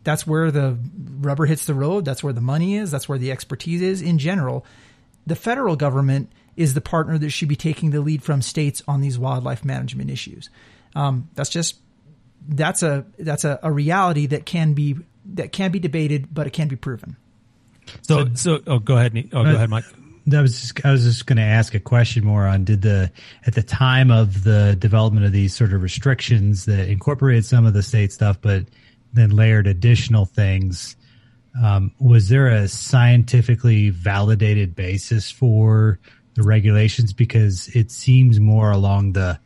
that's where the rubber hits the road. That's where the money is. That's where the expertise is. In general, the federal government is the partner that should be taking the lead from states on these wildlife management issues. Um, that's just that's a that's a, a reality that can be that can be debated, but it can be proven. So, so, oh, go ahead. Ne- Oh, go ahead, Mike. I was just, I was just going to ask a question more on did the at the time of the development of these sort of restrictions that incorporated some of the state stuff, but then layered additional things. Um, was there a scientifically validated basis for the regulations? Because it seems more along the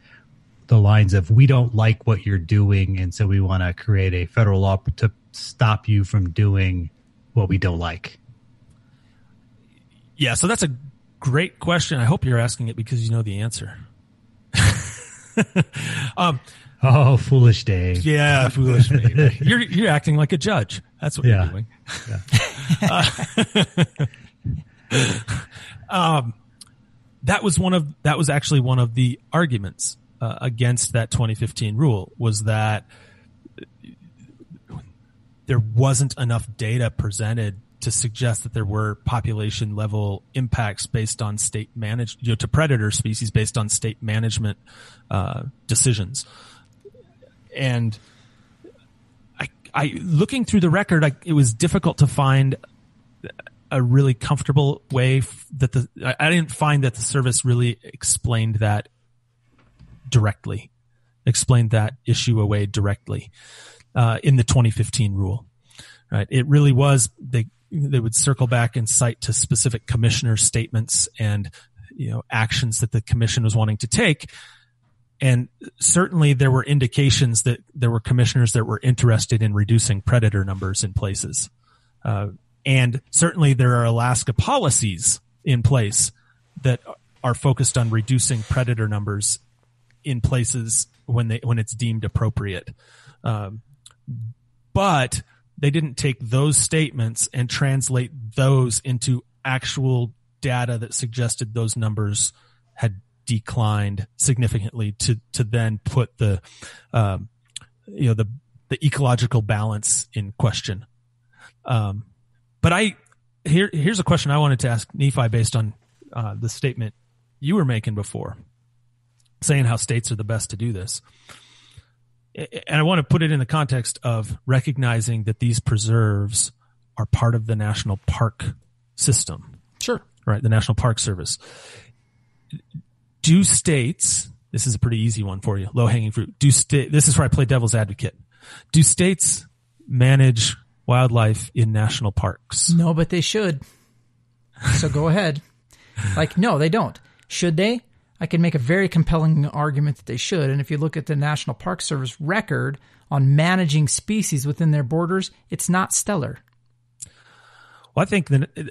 the lines of we don't like what you're doing, and so we want to create a federal law to stop you from doing what we don't like. Yeah, so that's a great question. I hope you're asking it because you know the answer. [laughs] um, Oh, foolish Dave! yeah, foolish me. [laughs] You're you're acting like a judge. That's what Yeah. you're doing. Uh, [laughs] um, that was one of that was actually one of the arguments uh, against that 2015 rule was that there wasn't enough data presented to suggest that there were population level impacts based on state managed, you know, to predator species based on state management uh, decisions. And I, I, looking through the record, I, it was difficult to find a really comfortable way that the, I didn't find that the service really explained that directly, explained that issue away directly uh, in the 2015 rule. Right, it really was they they would circle back and cite to specific commissioner statements and you know actions that the commission was wanting to take, and certainly there were indications that there were commissioners that were interested in reducing predator numbers in places, uh, and certainly there are Alaska policies in place that are focused on reducing predator numbers in places when they when it's deemed appropriate. Um, but they didn't take those statements and translate those into actual data that suggested those numbers had declined significantly to to then put the um, you know the the ecological balance in question. Um, but I here here's a question I wanted to ask Nephi based on uh, the statement you were making before, saying how states are the best to do this and I want to put it in the context of recognizing that these preserves are part of the national park system, Sure. right? The National Park Service. Do states, this is a pretty easy one for you, low hanging fruit. Do state, this is where I play devil's advocate. Do states manage wildlife in national parks? No, but they should. So go ahead. [laughs] Like, no, they don't. Should they? I can make a very compelling argument that they should. And if you look at the National Park Service record on managing species within their borders, it's not stellar. Well, I think that uh,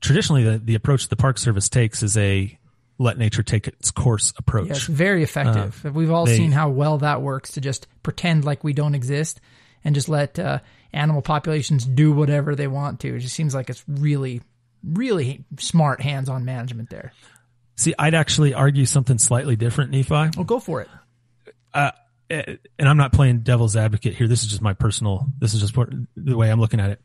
traditionally the, the approach the Park Service takes is a let nature take its course approach. Yeah, very effective. We've all they- seen how well that works to just pretend like we don't exist and just let uh, animal populations do whatever they want to. It just seems like it's really, really smart hands-on management there. See, I'd actually argue something slightly different, Nephi. Well, go for it. uh, and I'm not playing devil's advocate here. This is just my personal. This is just what, the way I'm looking at it.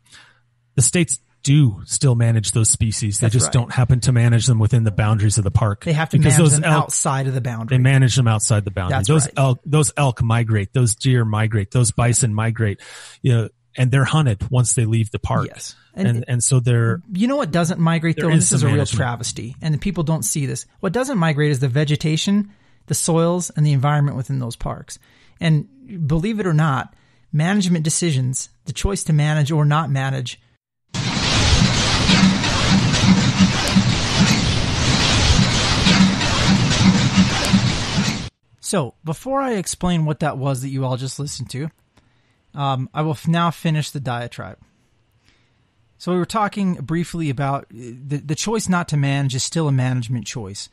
The states do still manage those species. They That's just right. don't happen to manage them within the boundaries of the park. They have to manage them elk, outside of the boundary. they manage them outside the boundary. That's those right. elk, those elk migrate. Those deer migrate. Those bison migrate. You know, and they're hunted once they leave the park. Yes. and And- and, so they're You know what doesn't migrate though? Is this is a real travesty, and the people don't see this. What doesn't migrate is the vegetation, the soils, and the environment within those parks. And believe it or not, management decisions, the choice to manage or not manage, So, before I explain what that was that you all just listened to, um, I will now finish the diatribe. So, we were talking briefly about uh, the, the choice not to manage is still a management choice.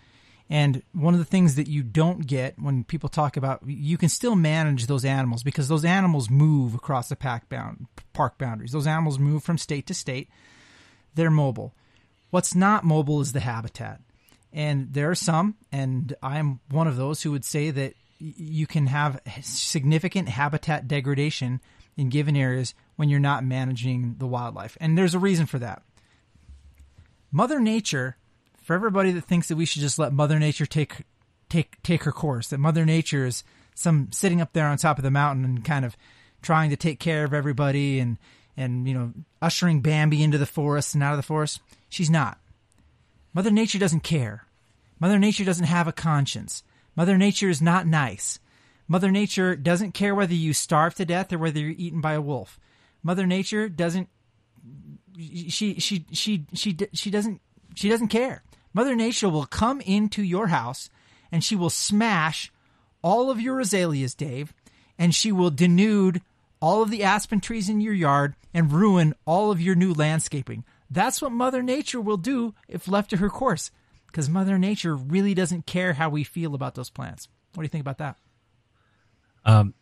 And one of the things that you don't get when people talk about you can still manage those animals because those animals move across the pack bound, park boundaries. Those animals move from state to state. They're mobile. What's not mobile is the habitat. And there are some, and I'm one of those who would say that you can have significant habitat degradation in given areas when you're not managing the wildlife. And there's a reason for that. Mother Nature, for everybody that thinks that we should just let Mother Nature take take take her course, that Mother Nature is some sitting up there on top of the mountain and kind of trying to take care of everybody and and you know ushering Bambi into the forest and out of the forest, she's not. Mother Nature doesn't care. Mother Nature doesn't have a conscience. Mother Nature is not nice. Mother Nature doesn't care whether you starve to death or whether you're eaten by a wolf. Mother Nature doesn't she she she she she doesn't she doesn't care. Mother Nature will come into your house and she will smash all of your azaleas, Dave, and she will denude all of the aspen trees in your yard and ruin all of your new landscaping. That's what Mother Nature will do if left to her course, because Mother Nature really doesn't care how we feel about those plants. What do you think about that? Um,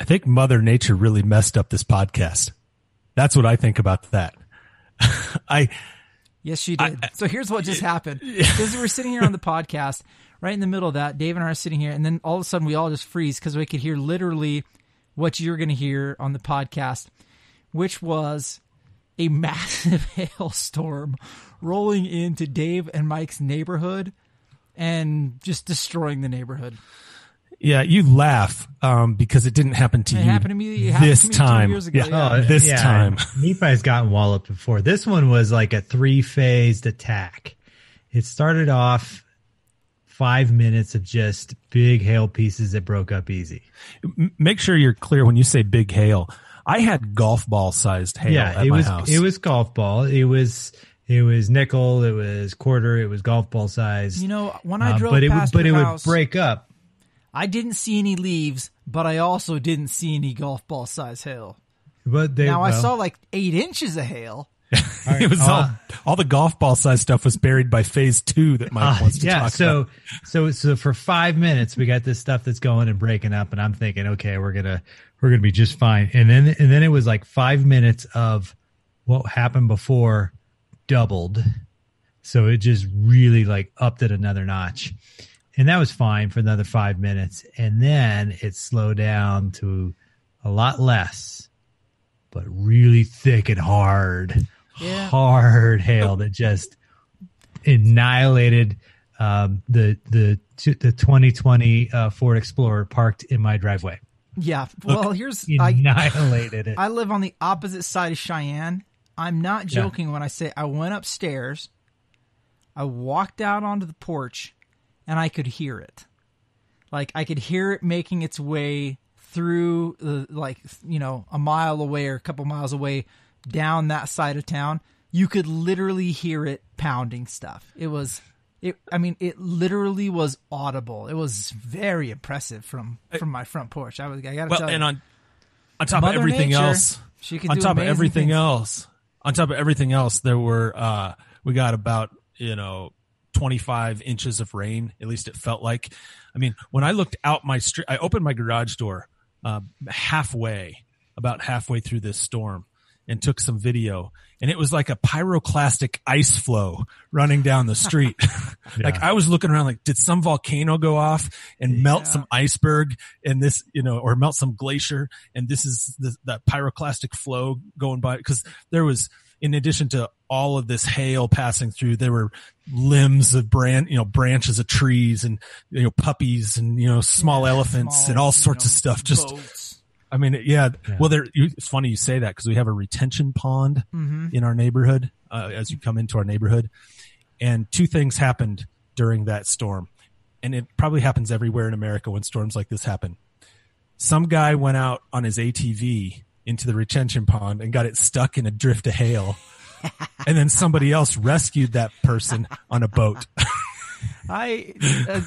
I think Mother Nature really messed up this podcast. That's what I think about that. [laughs] I Yes, she did. so here's what just happened. [laughs] Because we're sitting here on the podcast, right in the middle of that, Dave and I are sitting here, and then all of a sudden we all just freeze because we could hear literally what you're going to hear on the podcast, which was a [laughs] massive hailstorm rolling into Dave and Mike's neighborhood and just destroying the neighborhood. yeah, you laugh um, because it didn't happen to It you. happened to me- it happened this to me two time. years ago, Yeah, yeah. Oh, this yeah, time. [laughs] Nephi's gotten walloped before. This one was like a three phased attack. It started off five minutes of just big hail pieces that broke up easy. Make sure you're clear when you say big hail. I had golf ball sized hail yeah, at it my was house. it was golf ball. It was it was nickel. It was quarter. It was golf ball size. You know, when I Uh, drove but it would but your it would break up. I didn't see any leaves, but I also didn't see any golf ball size hail. But they, Now I saw like eight inches of hail. [laughs] it was all, all the golf ball size stuff was buried by phase two that Mike Uh, wants to yeah, talk so about. so so for five minutes we got this stuff that's going and breaking up, and I'm thinking, okay, we're gonna we're gonna be just fine. And then and then it was like five minutes of what happened before doubled, so it just really like upped it another notch, and that was fine for another five minutes, and then it slowed down to a lot less, but really thick and hard, Yeah. hard hail that just annihilated um, the the the 2020 uh, Ford Explorer parked in my driveway. Yeah. Well, here's I, Annihilated it. I live on the opposite side of Cheyenne. I'm not Yeah. joking when I say I went upstairs, I walked out onto the porch, and I could hear it. Like I could hear it making its way through the like you know a mile away or a couple miles away down that side of town. You could literally hear it pounding stuff. It was it I mean it literally was audible. It was very impressive from from my front porch. I was I got to Well, tell you. and on on top Mother of everything Nature, else, she can on top of everything things. else, on top of everything else, there were uh we got about you know 25 inches of rain. At least it felt like. I mean, when I looked out my street, I opened my garage door uh, halfway, about halfway through this storm, and took some video. And it was like a pyroclastic ice flow running down the street. [laughs] [laughs] like I was looking around, like, did some volcano go off and melt some iceberg and this, you know, or melt some glacier? And this is the, that pyroclastic flow going by because there was, in addition to all of this hail passing through, there were limbs of brand, you know, branches of trees and, you know, puppies and, you know, small Yeah, elephants small, and all sorts know, of stuff. Just, boats. I mean, yeah. Yeah. Well, there. It's funny you say that because we have a retention pond in our neighborhood uh, as you come into our neighborhood, and two things happened during that storm, and it probably happens everywhere in America when storms like this happen. Some guy went out on his ATV into the retention pond and got it stuck in a drift of hail. [laughs] and then somebody else rescued that person on a boat. I, [laughs] uh,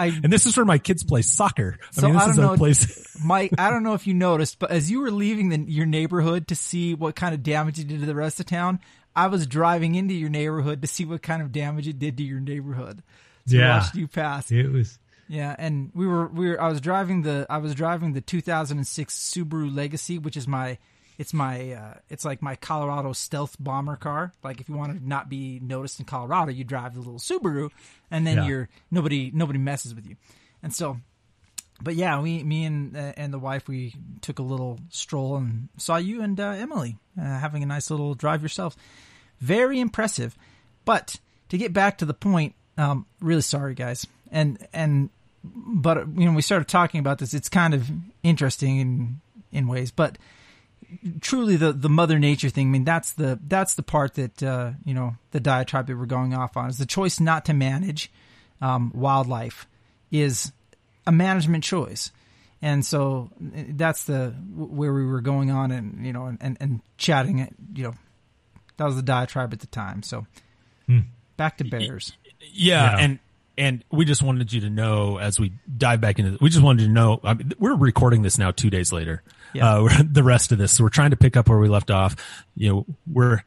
I, And this is where my kids play soccer. I So mean, this I don't is know- a place. [laughs] Mike, I don't know if you noticed, but as you were leaving the, your neighborhood to see what kind of damage it did to the rest of town, I was driving into your neighborhood to see what kind of damage it did to your neighborhood. So I Yeah. watched you pass. It was Yeah, and we were we were I was driving the I was driving the 2006 Subaru Legacy, which is my it's my uh, it's like my Colorado stealth bomber car. Like if you want to not be noticed in Colorado, you drive the little Subaru, and then Yeah. you're nobody nobody messes with you. And so, but yeah, we me and uh, and the wife we took a little stroll and saw you and uh, Emily uh, having a nice little drive yourselves. Very impressive. But to get back to the point, um, really sorry guys, and and but you know we started talking about this. It's kind of interesting in in ways, but truly the the mother nature thing. I mean, that's the that's the part that uh, you know the diatribe that we're going off on is the choice not to manage um, wildlife is a management choice. And so that's the where we were going on, and you know, and, and, and chatting. It, you know, that was the diatribe at the time. So back to bears. Yeah, Yeah. and and we just wanted you to know as we dive back into. We just wanted you to know. I mean, we're recording this now two days later. Yeah. Uh, [laughs] the rest of this, so we're trying to pick up where we left off. You know, we're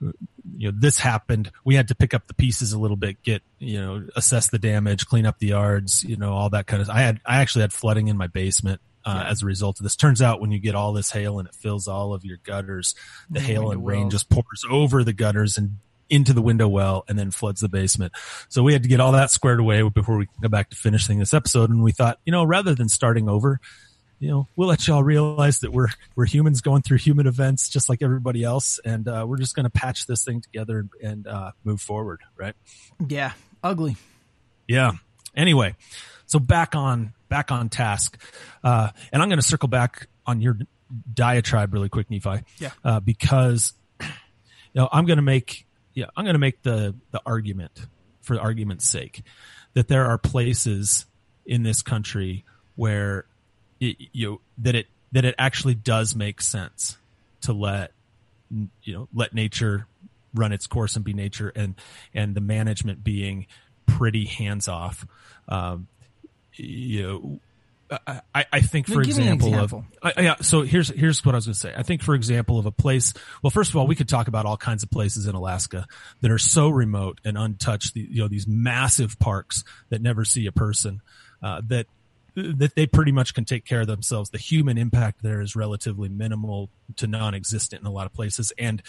you know this happened. We had to pick up the pieces a little bit, get you know, assess the damage, clean up the yards, you know, all that kind of. I had I actually had flooding in my basement. Uh, Yeah. As a result of this, turns out when you get all this hail and it fills all of your gutters, the The hail and rain wells. just pours over the gutters and into the window well and then floods the basement. So we had to get all that squared away before we could go back to finishing this episode. And we thought, you know, rather than starting over, you know, we'll let y'all realize that we're we're humans going through human events just like everybody else, and uh, we're just going to patch this thing together and, and uh, move forward, right? Yeah, ugly. Yeah. Anyway, so back on back on task, uh, and I'm going to circle back on your diatribe really quick, Nephi. Yeah. Uh, because you know I'm going to make yeah I'm going to make the the argument for argument's sake that there are places in this country where it, you know, that it that it actually does make sense to let you know let nature run its course and be nature and and the management being pretty hands off um you know I, I- think for example, example. of I, yeah so here's here's what I was going to say I think for example of a place well first of all we could talk about all kinds of places in Alaska that are so remote and untouched you know these massive parks that never see a person uh, that that they pretty much can take care of themselves. The human impact there is relatively minimal to non-existent in a lot of places, and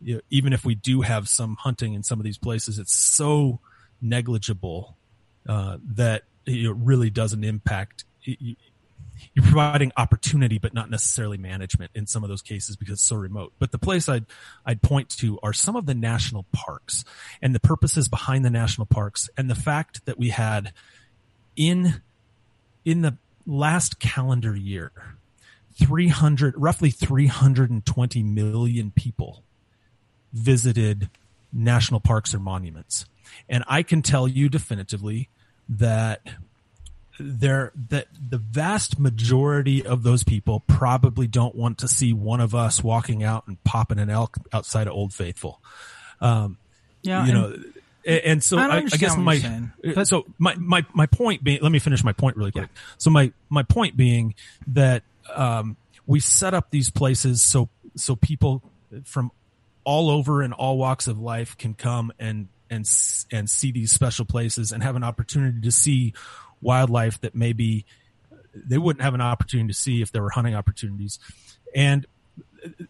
you know, even if we do have some hunting in some of these places, it's so negligible uh, that it really doesn't impact. you- You're providing opportunity, but not necessarily management in some of those cases because it's so remote. But the place I'd I'd point to are some of the national parks and the purposes behind the national parks, and the fact that we had in in the last calendar year 300 roughly 320 million people visited national parks or monuments. And i can tell you definitively that there that the vast majority of those people probably don't want to see one of us walking out and popping an elk outside of old faithful. Um Yeah, you know and, and so I I, I guess my saying, but- so my, my my point being let me finish my point really quick. So my my point being that um we set up these places so so people from all over and all walks of life can come and and and see these special places and have an opportunity to see wildlife that maybe they wouldn't have an opportunity to see if there were hunting opportunities. And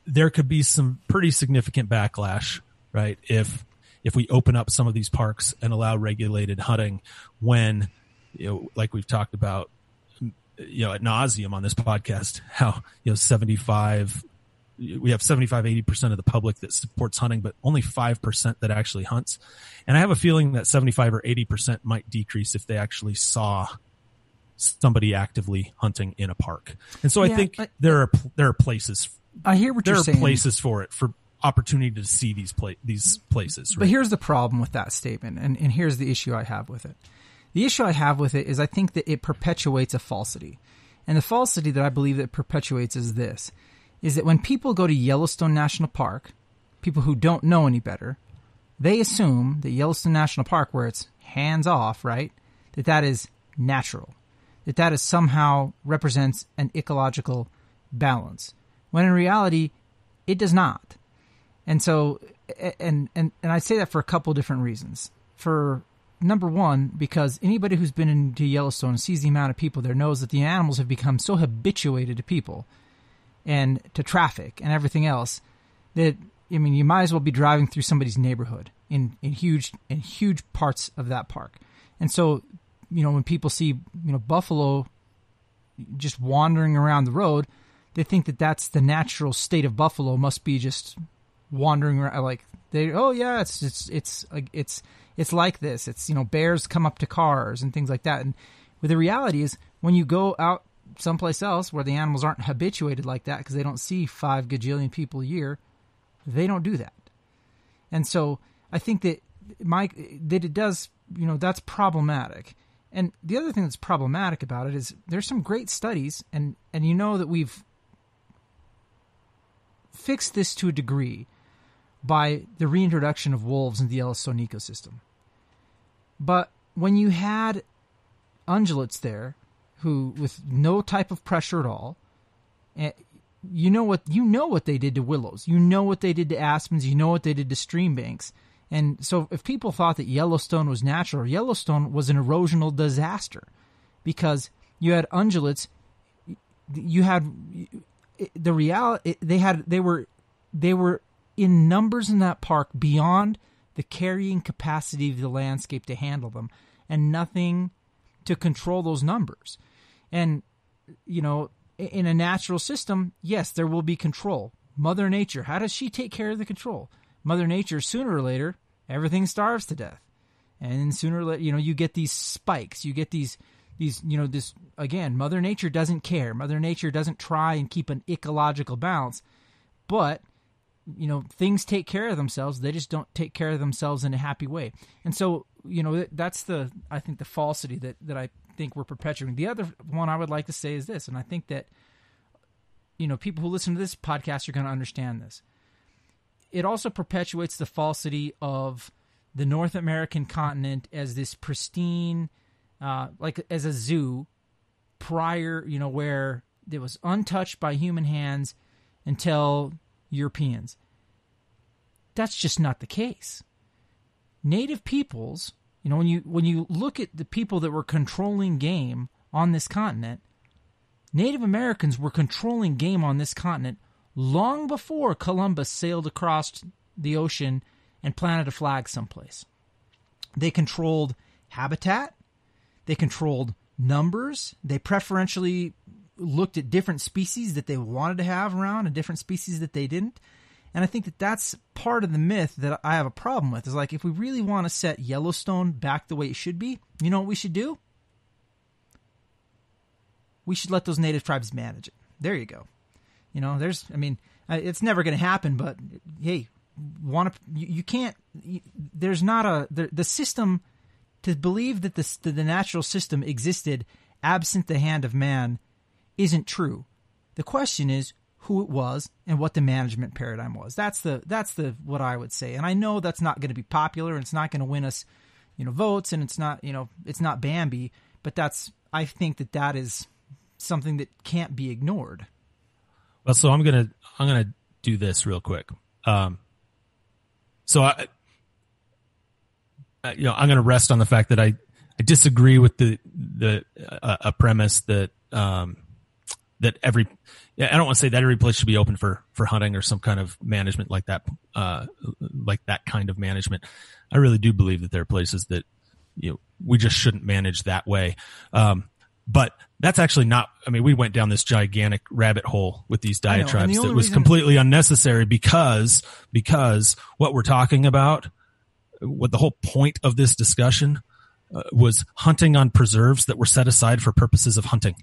there could be some pretty significant backlash right if if we open up some of these parks and allow regulated hunting when you know like we've talked about you know at nauseum on this podcast how you know 75 we have 75 80% of the public that supports hunting but only 5% that actually hunts and i have a feeling that 75 or 80% might decrease if they actually saw somebody actively hunting in a park. And so I think I- there are there are places I hear what there you're saying. There are saying. places for it for opportunity to see these pla- these places. But here's the problem with that statement, and, and here's the issue I have with it. The issue I have with it is I think that it perpetuates a falsity. And the falsity that I believe that it perpetuates is this is that when people go to Yellowstone National Park, people who don't know any better, they assume that Yellowstone National Park, where it's hands off, right, that that is natural, that that is somehow represents an ecological balance, when in reality, it does not. And so, and and and I say that for a couple different reasons. For number one, because anybody who's been into Yellowstone and sees the amount of people there knows that the animals have become so habituated to people and to traffic and everything else that I mean, you might as well be driving through somebody's neighborhood in in huge in huge parts of that park. And so, you know, when people see you know buffalo just wandering around the road, they think that that's the natural state of buffalo must be just wandering around like they oh yeah it's it's it's like it's it's like this. It's you know bears come up to cars and things like that. And the reality is when you go out someplace else where the animals aren't habituated like that because they don't see five gajillion people a year they don't do that. And so i think that mike that it does you know that's problematic. And the other thing that's problematic about it is there's some great studies and and you know that we've fixed this to a degree by the reintroduction of wolves in the Yellowstone ecosystem. But when you had ungulates there, who with no type of pressure at all, eh, you know what you know what they did to willows, you know what they did to aspens, you know what they did to stream banks, and so if people thought that Yellowstone was natural, Yellowstone was an erosional disaster because you had ungulates, you had the reality they had they were they were in numbers in that park beyond the carrying capacity of the landscape to handle them and nothing to control those numbers. And you know in a natural system yes there will be control. Mother nature how does she take care of the control? Mother nature sooner or later everything starves to death. And sooner or later you know you get these spikes. You get these these you know this again mother nature doesn't care. Mother nature doesn't try and keep an ecological balance. But you know things take care of themselves. They just don't take care of themselves in a happy way. And so you know that's the i think the falsity that that i think we're perpetuating. The other one i would like to say is this and i think that you know people who listen to this podcast are going to understand this. It also perpetuates the falsity of the north american continent as this pristine uh, like as a zoo prior, you know, where it was untouched by human hands until Europeans. That's just not the case. Native peoples, you know, when you when you look at the people that were controlling game on this continent, Native Americans were controlling game on this continent long before Columbus sailed across the ocean and planted a flag someplace. They controlled habitat, they controlled numbers. They preferentially looked at different species that they wanted to have around and different species that they didn't. And I think that that's part of the myth that I have a problem with. Is like if we really want to set Yellowstone back the way it should be, you know what we should do? We should let those native tribes manage it. There you go. You know, there's, I mean, uh, it's never going to happen, but hey, want to, you, you can't, you, there's not a, the, the system to believe that the, the natural system existed absent the hand of man isn't true. The question is who it was and what the management paradigm was. That's the that's the what I would say. And I know that's not going to be popular and it's not going to win us, you know, votes and it's not, you know, it's not Bambi, but that's I think that that is something that can't be ignored. Well, so I'm going to I'm going to do this real quick. Um so I you know, I'm going to rest on the fact that I, I disagree with the the uh, a premise that um, that every I don't want to say that every place should be open for for hunting or some kind of management like that uh, like that kind of management. I really do believe that there are places that you know we just shouldn't manage that way. Um, but that's actually not. I mean, we went down this gigantic rabbit hole with these diatribes the that was reason- completely unnecessary because because what we're talking about what the whole point of this discussion uh, was hunting on preserves that were set aside for purposes of hunting.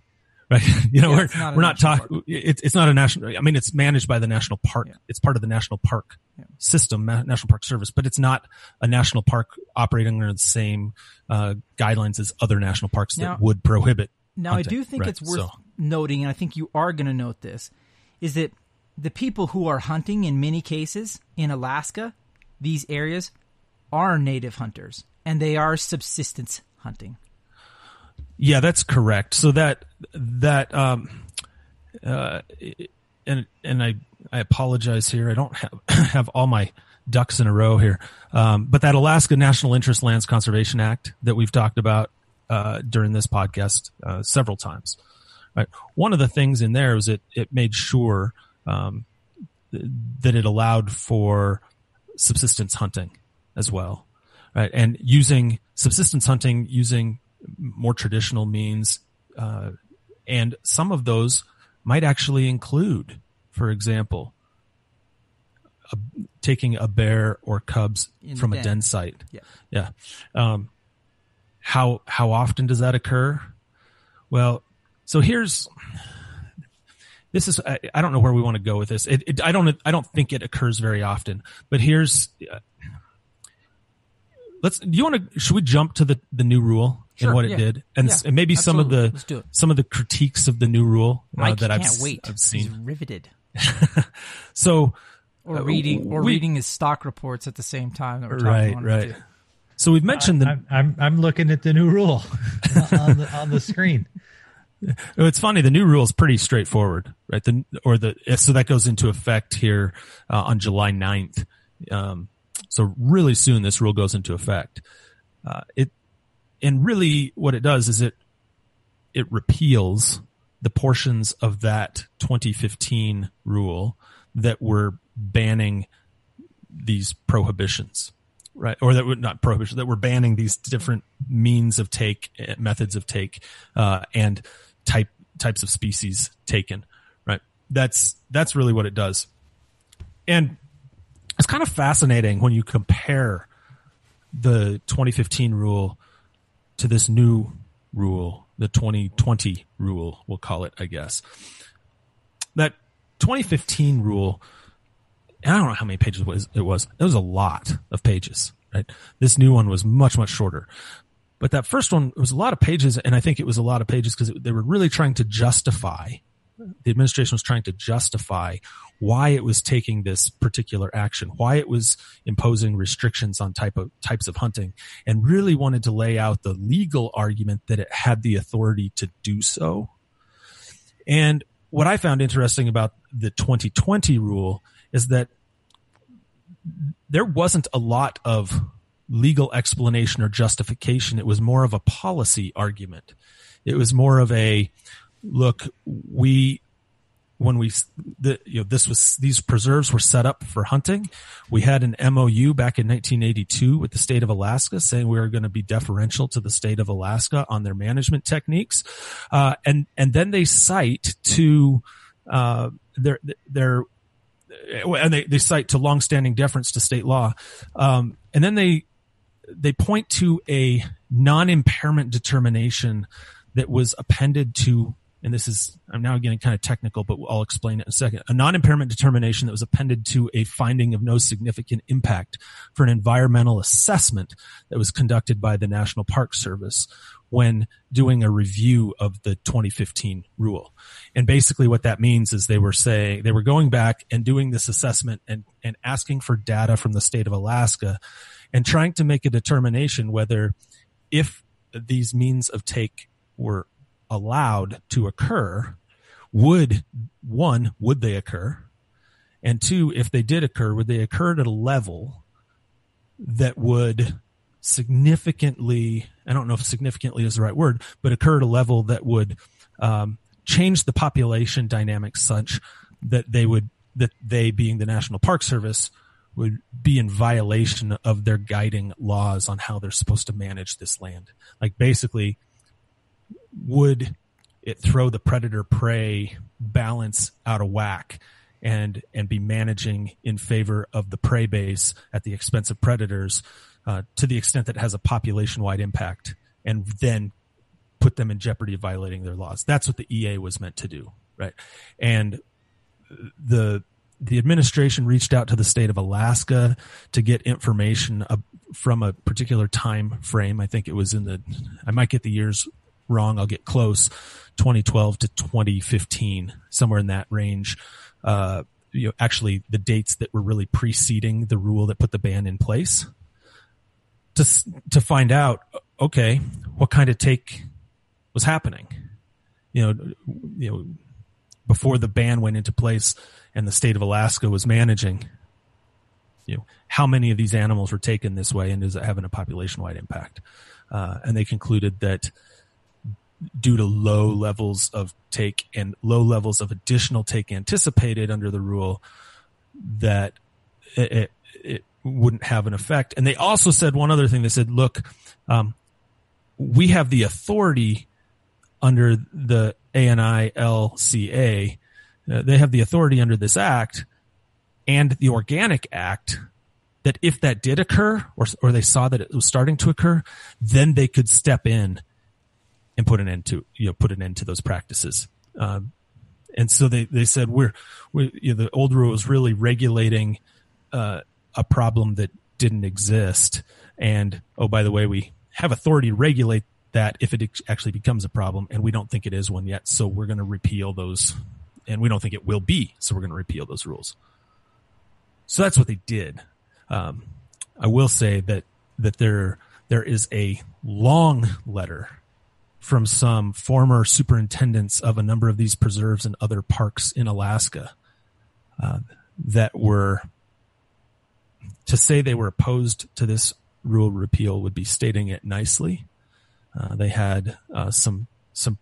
Right. [laughs] You know, Yeah, we're, it's not we're not talking, it's, it's not a national, I mean, it's managed by the national park. Yeah. It's part of the national park Yeah. system, national park service, but it's not a national park operating under the same, uh, guidelines as other national parks Now- that would prohibit. Now, I do think right? it's worth So- noting, and I think you are going to note this, is that the people who are hunting in many cases in Alaska, these areas, are native hunters, and they are subsistence hunting. Yeah, that's correct. So that that um uh and and I I apologize here. I don't have [clears throat] have all my ducks in a row here. Um but that Alaska National Interest Lands Conservation Act that we've talked about uh during this podcast uh several times. Right. One of the things in there was it it made sure um th- that it allowed for subsistence hunting as well. Right. And using subsistence hunting using more traditional means, uh, and some of those might actually include, for example, a, taking a bear or cubs In from a den. den site. Yeah. Yeah. Um, how how often does that occur? Well, so here's this is I, I don't know where we want to go with this. It, it, I don't I don't think it occurs very often. But here's uh, let's. Do you want to? Should we jump to the the new rule Sure, and what it did, and s- Yeah, and maybe some of the Let's do it. some of the critiques of the new rule uh, that I've can't wait. I've He's seen. riveted. [laughs] So Or Uh, reading, or we, reading his stock reports at the same time that we're talking right, right. So we've mentioned the. I'm, I'm I'm looking at the new rule [laughs] on the on the screen. [laughs] It's funny. The new rule is pretty straightforward, right? The or the so that goes into effect here uh, on July 9th. Um, so really soon, this rule goes into effect. Uh, it and really what it does is it it repeals the portions of that 2015 rule that were banning these prohibitions right? Or that were not prohibition that were banning these different means of take eh, methods of take uh, and type types of species taken right? That's that's really what it does. And it's kind of fascinating when you compare the 2015 rule to this new rule the 2020 rule we'll call it i guess that 2015 rule I don't know how many pages it was. It was. A lot of pages, right? This new one was much much shorter, but that first one was a lot of pages, and I think it was a lot of pages because they were really trying to justify. The administration was trying to justify why it was taking this particular action, why it was imposing restrictions on type of types of hunting, and really wanted to lay out the legal argument that it had the authority to do so. And what I found interesting about the 2020 rule is that there wasn't a lot of legal explanation or justification. It was more of a policy argument. It was more of a look, we when we the, you know this was these preserves were set up for hunting. We had an MOU back in 1982 with the state of Alaska saying we were going to be deferential to the state of Alaska on their management techniques, uh, and and then they cite to uh, their their and they, they cite to longstanding deference to state law, um, and then they they point to a non-impairment determination that was appended to and this is I'm now getting kind of technical, but I'll explain it in a second. A non-impairment determination that was appended to a finding of no significant impact for an environmental assessment that was conducted by the National Park Service when doing a review of the 2015 rule. And basically what that means is they were saying they were going back and doing this assessment and, and asking for data from the state of Alaska and trying to make a determination whether if these means of take were allowed to occur. Would one would they occur? And two if they did occur would they occur at a level that would significantly i don't know if significantly is the right word but occur at a level that would um, change the population dynamics such that they would that they being the national park service would be in violation of their guiding laws on how they're supposed to manage this land. Like basically would it throw the predator prey balance out of whack and and be managing in favor of the prey base at the expense of predators uh, to the extent that it has a population wide impact, and then put them in jeopardy of violating their laws. That's what the EA was meant to do, right? And the the administration reached out to the state of Alaska to get information from a particular time frame. I think it was in the I might get the years wrong. I'll get close. 2012 to 2015, somewhere in that range. Uh, you know, actually the dates that were really preceding the rule that put the ban in place to, to find out, okay, what kind of take was happening? You know, you know, before the ban went into place and the state of Alaska was managing, you know, how many of these animals were taken this way and is it having a population wide impact? Uh, and they concluded that due to low levels of take and low levels of additional take anticipated under the rule that it, it, it wouldn't have an effect. And they also said one other thing. They said, look, um, we have the authority under the ANILCA. Uh, they have the authority under this act and the Organic Act that if that did occur or, or they saw that it was starting to occur, then they could step in and put an end to you know put an end to those practices. Um, and so they, they said we're, we you know, the old rule was really regulating uh, a problem that didn't exist. And oh, by the way, we have authority to regulate that if it actually becomes a problem, and we don't think it is one yet. So we're going to repeal those, and we don't think it will be. So we're going to repeal those rules. So that's what they did. Um, I will say that that there there is a long letter from some former superintendents of a number of these preserves and other parks in Alaska uh, that were to say they were opposed to this rule repeal would be stating it nicely. Uh, they had uh, some some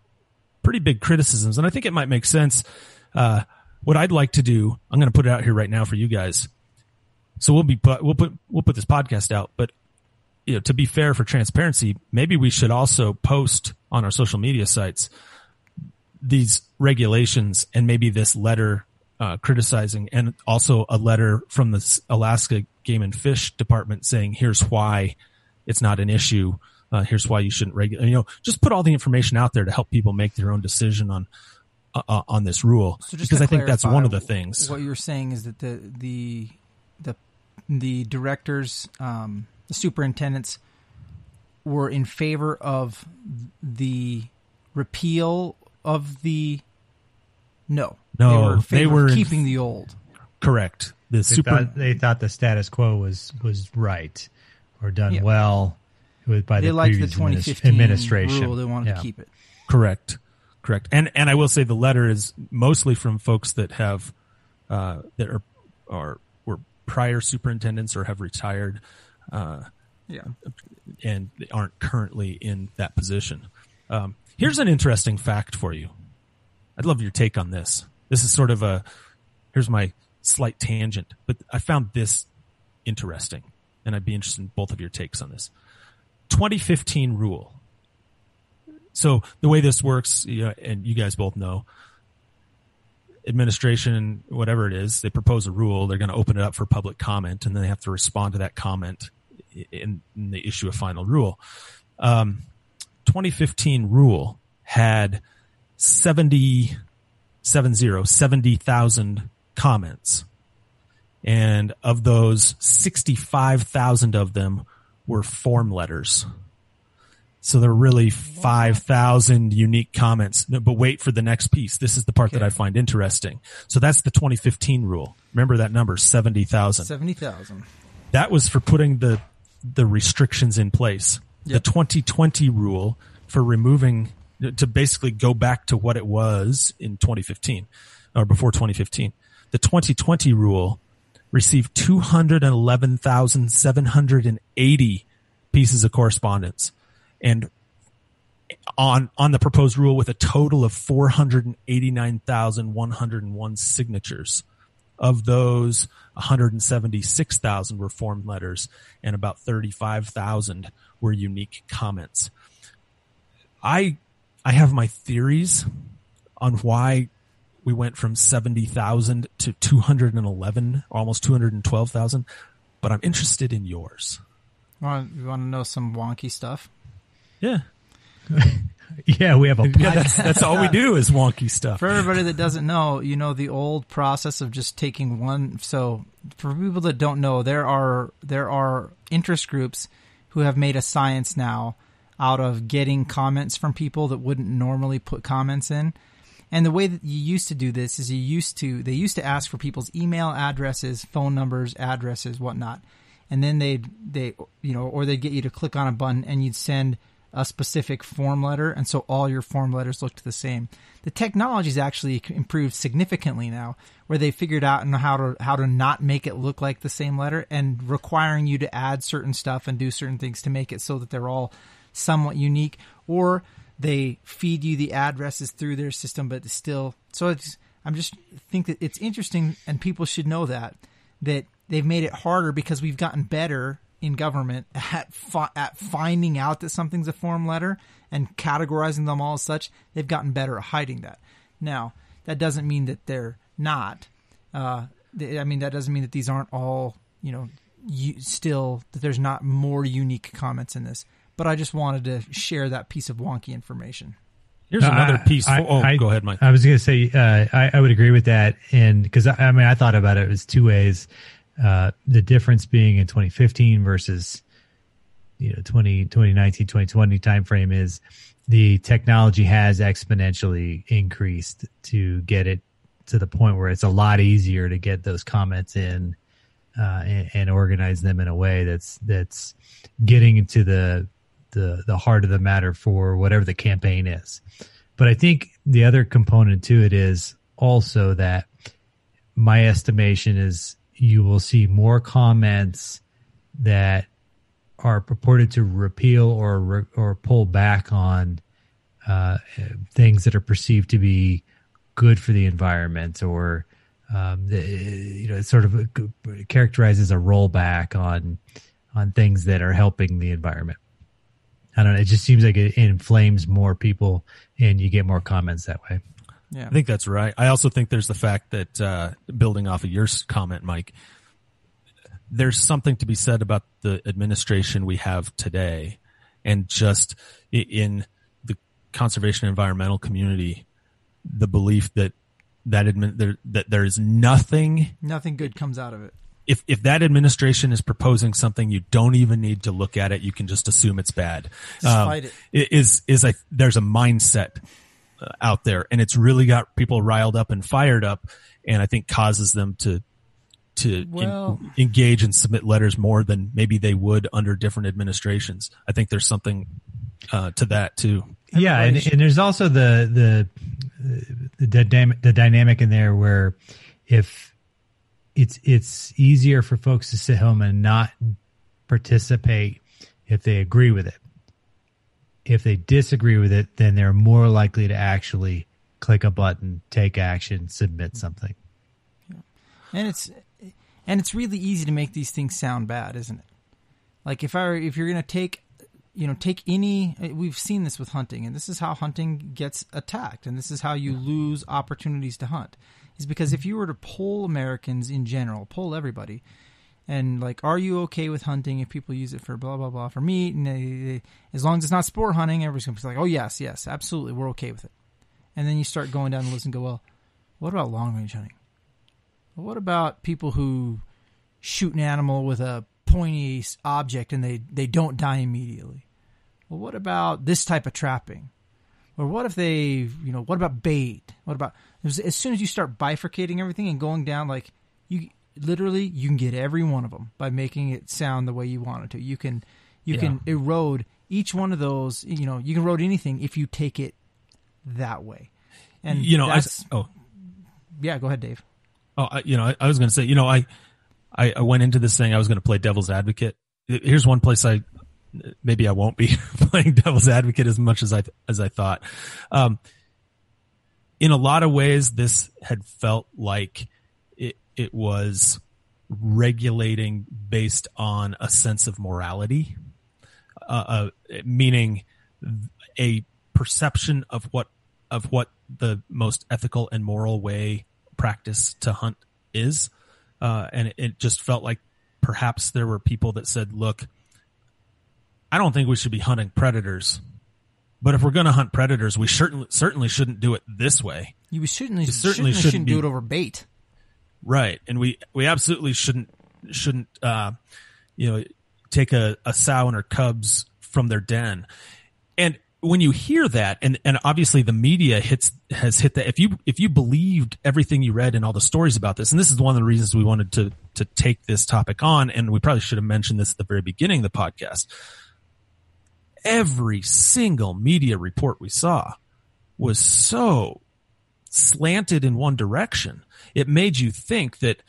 pretty big criticisms, and I think it might make sense. Uh, what I'd like to do, I'm going to put it out here right now for you guys. So we'll be we'll put we'll put this podcast out, but you know, to be fair for transparency, maybe we should also post on our social media sites these regulations and maybe this letter uh, criticizing and also a letter from the Alaska Game and Fish Department saying here's why it's not an issue. Uh, here's why you shouldn't regulate. You know, just put all the information out there to help people make their own decision on uh, uh on this rule. So because I think that's one of the things. What you're saying is that the the the the directors um, the superintendents were in favor of the repeal of the no. No they were, they were keeping the old. Correct. The they super thought, they thought the status quo was was right or done yeah. well with by they the liked previous the 2015 administration. rule. They wanted yeah. to keep it. Correct. Correct. And and I will say the letter is mostly from folks that have uh, that are are were prior superintendents or have retired uh, yeah, and they aren't currently in that position. Um, here's an interesting fact for you. I'd love your take on this. This is sort of a here's my slight tangent, but I found this interesting, and I'd be interested in both of your takes on this. 2015 rule. So the way this works, you know, and you guys both know, administration, whatever it is, they propose a rule. They're going to open it up for public comment, and then they have to respond to that comment in, in the issue of final rule. Um, 2015 rule had 70, 70, 70,000 comments. And of those, 65,000 of them were form letters. So there are really 5,000 unique comments. But wait for the next piece. This is the part okay. that I find interesting. So that's the 2015 rule. Remember that number, 70,000. 70,000. That was for putting the the restrictions in place. Yep. The 2020 rule for removing to basically go back to what it was in 2015 or before 2015. The 2020 rule received 211,780 pieces of correspondence and on on the proposed rule with a total of 489,101 signatures. Of those, 176,000 were form letters and about 35,000 were unique comments. I I have my theories on why we went from 70,000 to 211, almost 212,000. But I'm interested in yours. Want you want to know some wonky stuff? Yeah. [laughs] Yeah, we have a [laughs] Yeah, that's, that's all we do is wonky stuff. For everybody that doesn't know, you know the old process of just taking one. So for people that don't know, there are there are interest groups who have made a science now out of getting comments from people that wouldn't normally put comments in. And the way that you used to do this is you used to they used to ask for people's email addresses, phone numbers, addresses, whatnot, and then they they you know or they'd get you to click on a button and you'd send a specific form letter, and so all your form letters looked the same. The technology's actually improved significantly now, where they figured out how to how to not make it look like the same letter, and requiring you to add certain stuff and do certain things to make it so that they're all somewhat unique, or they feed you the addresses through their system, but still so. It's, I'm just think that it's interesting, and people should know that that they've made it harder because we've gotten better in government at fi- at finding out that something's a form letter and categorizing them all as such. They've gotten better at hiding that. Now, that doesn't mean that they're not. Uh, I mean, that doesn't mean that these aren't all you know. You, still, that there's not more unique comments in this. But I just wanted to share that piece of wonky information. Here's No, another I- piece. I- oh, I- go ahead, Mike. I was going to say, uh, I, I would agree with that. And because I, I mean, I thought about it as two ways. Uh, the difference being in 2015 versus, you know, 20, 2019, 2020 timeframe is the technology has exponentially increased to get it to the point where it's a lot easier to get those comments in, uh, and, and organize them in a way that's, that's getting into the, the, the heart of the matter for whatever the campaign is. But I think the other component to it is also that my estimation is you will see more comments that are purported to repeal or re- or pull back on uh, things that are perceived to be good for the environment or um, the, you know it sort of characterizes a rollback on on things that are helping the environment. I don't know. It just seems like it inflames more people, and you get more comments that way. Yeah. I think that's right. I also think there's the fact that uh, building off of your comment, Mike, there's something to be said about the administration we have today, and just in the conservation environmental community, the belief that that admin, there, that there is nothing Nothing good comes out of it. if if that administration is proposing something, you don't even need to look at it. You can just assume it's bad. Just Um, fight it. Is is a there's a mindset out there, and it's really got people riled up and fired up, and I think causes them to to en- Well- engage and submit letters more than maybe they would under different administrations. I think there's something uh, to that too. yeah, and, and there's also the the the dynamic the dynamic in there where if it's it's easier for folks to sit home and not participate if they agree with it. If they disagree with it, then they're more likely to actually click a button, take action, submit something. and it's and it's really easy to make these things sound bad, isn't it? Like if I if you're gonna take you know take any we've seen this with hunting, and this is how hunting gets attacked, and this is how you lose opportunities to hunt, is because if you were to poll Americans in general, poll everybody, and like, are you okay with hunting if people use it for blah blah blah for meat, and they, they, as long as it's not sport hunting, everybody's gonna be like, oh yes, yes, absolutely, we're okay with it, and then you start going down the list and go, well, what about long range hunting? What about people who shoot an animal with a pointy object and they, they don't die immediately? Well, what about this type of trapping? Or what if they, you know, what about bait? What about as soon as you start bifurcating everything and going down, like you literally you can get every one of them by making it sound the way you want it to. You can you can erode each one of those. You know, you can erode anything if you take it that way. And you know, I, oh, yeah, go ahead, Dave. Oh, I, you know, I, I was going to say, you know, I, I, I went into this thing. I was going to play devil's advocate. Here's one place I, maybe I won't be [laughs] playing devil's advocate as much as I as I thought. Um, in a lot of ways, this had felt like it was regulating based on a sense of morality, uh, uh, meaning a perception of what of what the most ethical and moral way practice to hunt is. Uh, and it, it just felt like perhaps there were people that said, look, I don't think we should be hunting predators. But if we're going to hunt predators, we certainly certainly shouldn't do it this way. You certainly certainly, certainly shouldn't, shouldn't do it over bait. Right. And we, we absolutely shouldn't, shouldn't, uh, you know, take a, a sow and her cubs from their den. And when you hear that, and, and obviously the media hits, has hit that. If you, if you believed everything you read and all the stories about this, and this is one of the reasons we wanted to, to take this topic on, and we probably should have mentioned this at the very beginning of the podcast. Every single media report we saw was so slanted in one direction. It made you think that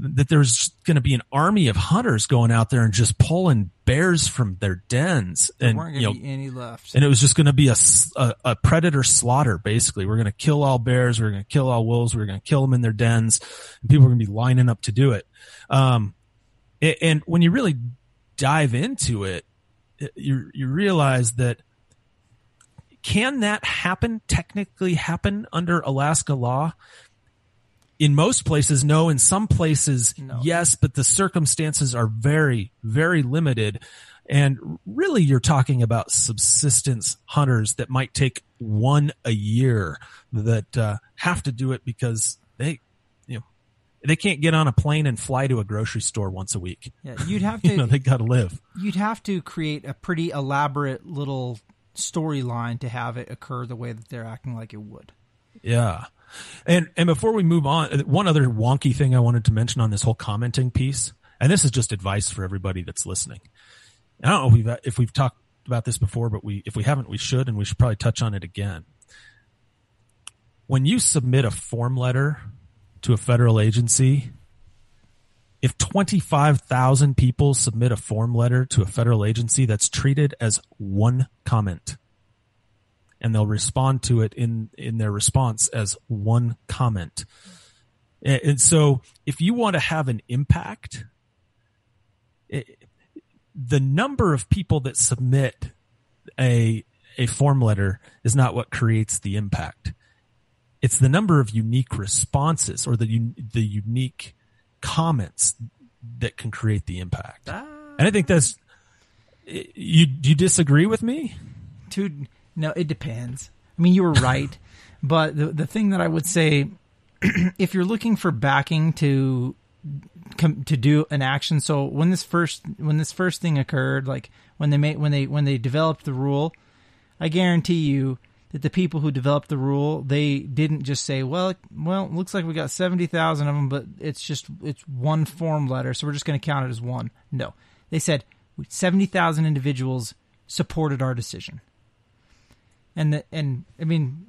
that there's going to be an army of hunters going out there and just pulling bears from their dens, There and weren't you know, be any left. and it was just going to be a a predator slaughter. Basically, we're going to kill all bears, we're going to kill all wolves, we're going to kill them in their dens, and people are going to be lining up to do it. Um, a- and when you really dive into it, it- you you realize that can that happen technically happen under Alaska law? In most places, no. In some places, No. yes, but the circumstances are very, very limited. And really, you're talking about subsistence hunters that might take one a year that uh, have to do it because they, you know, they can't get on a plane and fly to a grocery store once a week. Yeah, you'd [laughs] have You know, to they got to live. you'd have to create a pretty elaborate little storyline to have it occur the way that they're acting like it would. Yeah. And and before we move on, uh, one other wonky thing I wanted to mention on this whole commenting piece, and this is just advice for everybody that's listening. I don't know if we've uh, if we've talked about this before, but we if we haven't, we should, and we should probably touch on it again. When you submit a form letter to a federal agency, if 25,000 people submit a form letter to a federal agency, that's treated as one comment and they'll respond to it in in their response as one comment. And, and so, if you want to have an impact, it, the number of people that submit a a form letter is not what creates the impact. It's the number of unique responses or the the unique comments that can create the impact. Ah. And I think that's eh, you. Do you disagree with me? Dude, no, it depends. I mean, you were right, [laughs] but the the thing that I would say, [clears throat] if you're looking for backing to come to do an action, so when this first when this first thing occurred, like when they made when they when they developed the rule, I guarantee you that the people who developed the rule they didn't just say, well, well, it looks like we got seventy thousand of them, but it's just it's one form letter, so we're just going to count it as one. No, they said seventy thousand individuals supported our decision and the, and I mean,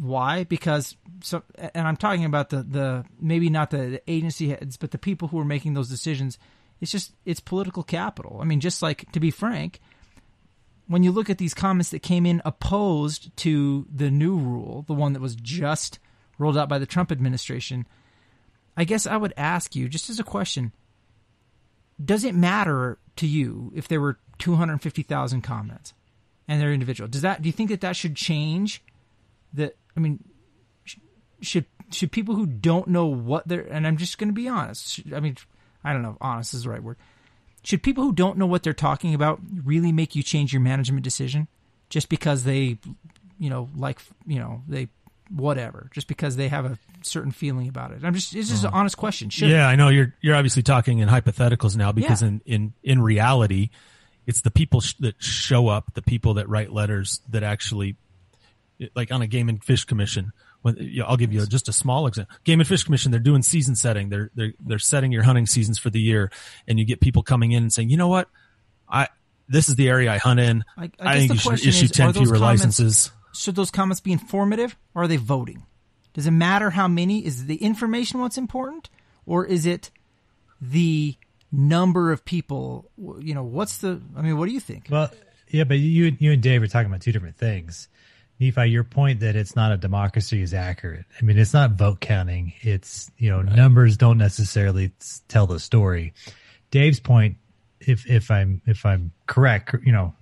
why? Because so, and I'm talking about the the maybe not the, the agency heads, but the people who are making those decisions. It's just it's political capital. I mean, just like to be frank, when you look at these comments that came in opposed to the new rule, the one that was just rolled out by the Trump administration, I guess I would ask you just as a question: Does it matter to you if there were 250,000 comments? And they're individual. Does that? Do you think that that should change? That I mean, sh- should should people who don't know what they're and I'm just going to be honest. should- I mean, I don't know. if Honest is the right word. Should people who don't know what they're talking about really make you change your management decision just because they, you know, like you know they whatever just because they have a certain feeling about it? I'm just it's just an uh-huh. honest question. Should Yeah, I know you're you're obviously talking in hypotheticals now because Yeah. in in in reality, it's the people sh- that show up, the people that write letters that actually, like on a game and fish commission. When you know, I'll give you just a small example, game and fish commission, they're doing season setting. They're they're they're setting your hunting seasons for the year, and you get people coming in and saying, you know what, I this is the area I hunt in. I- I I, think you should issue is, ten fewer comments- licenses. should those comments be informative or are they voting? Does it matter how many? Is the information what's important or is it the number of people? You know, what's the, I mean, what do you think? Well, yeah, but you you and Dave are talking about two different things. Nephi, your point that it's not a democracy is accurate. I mean, it's not vote counting. It's you know numbers don't necessarily tell the story. Dave's point, if if I'm if I'm correct, you know,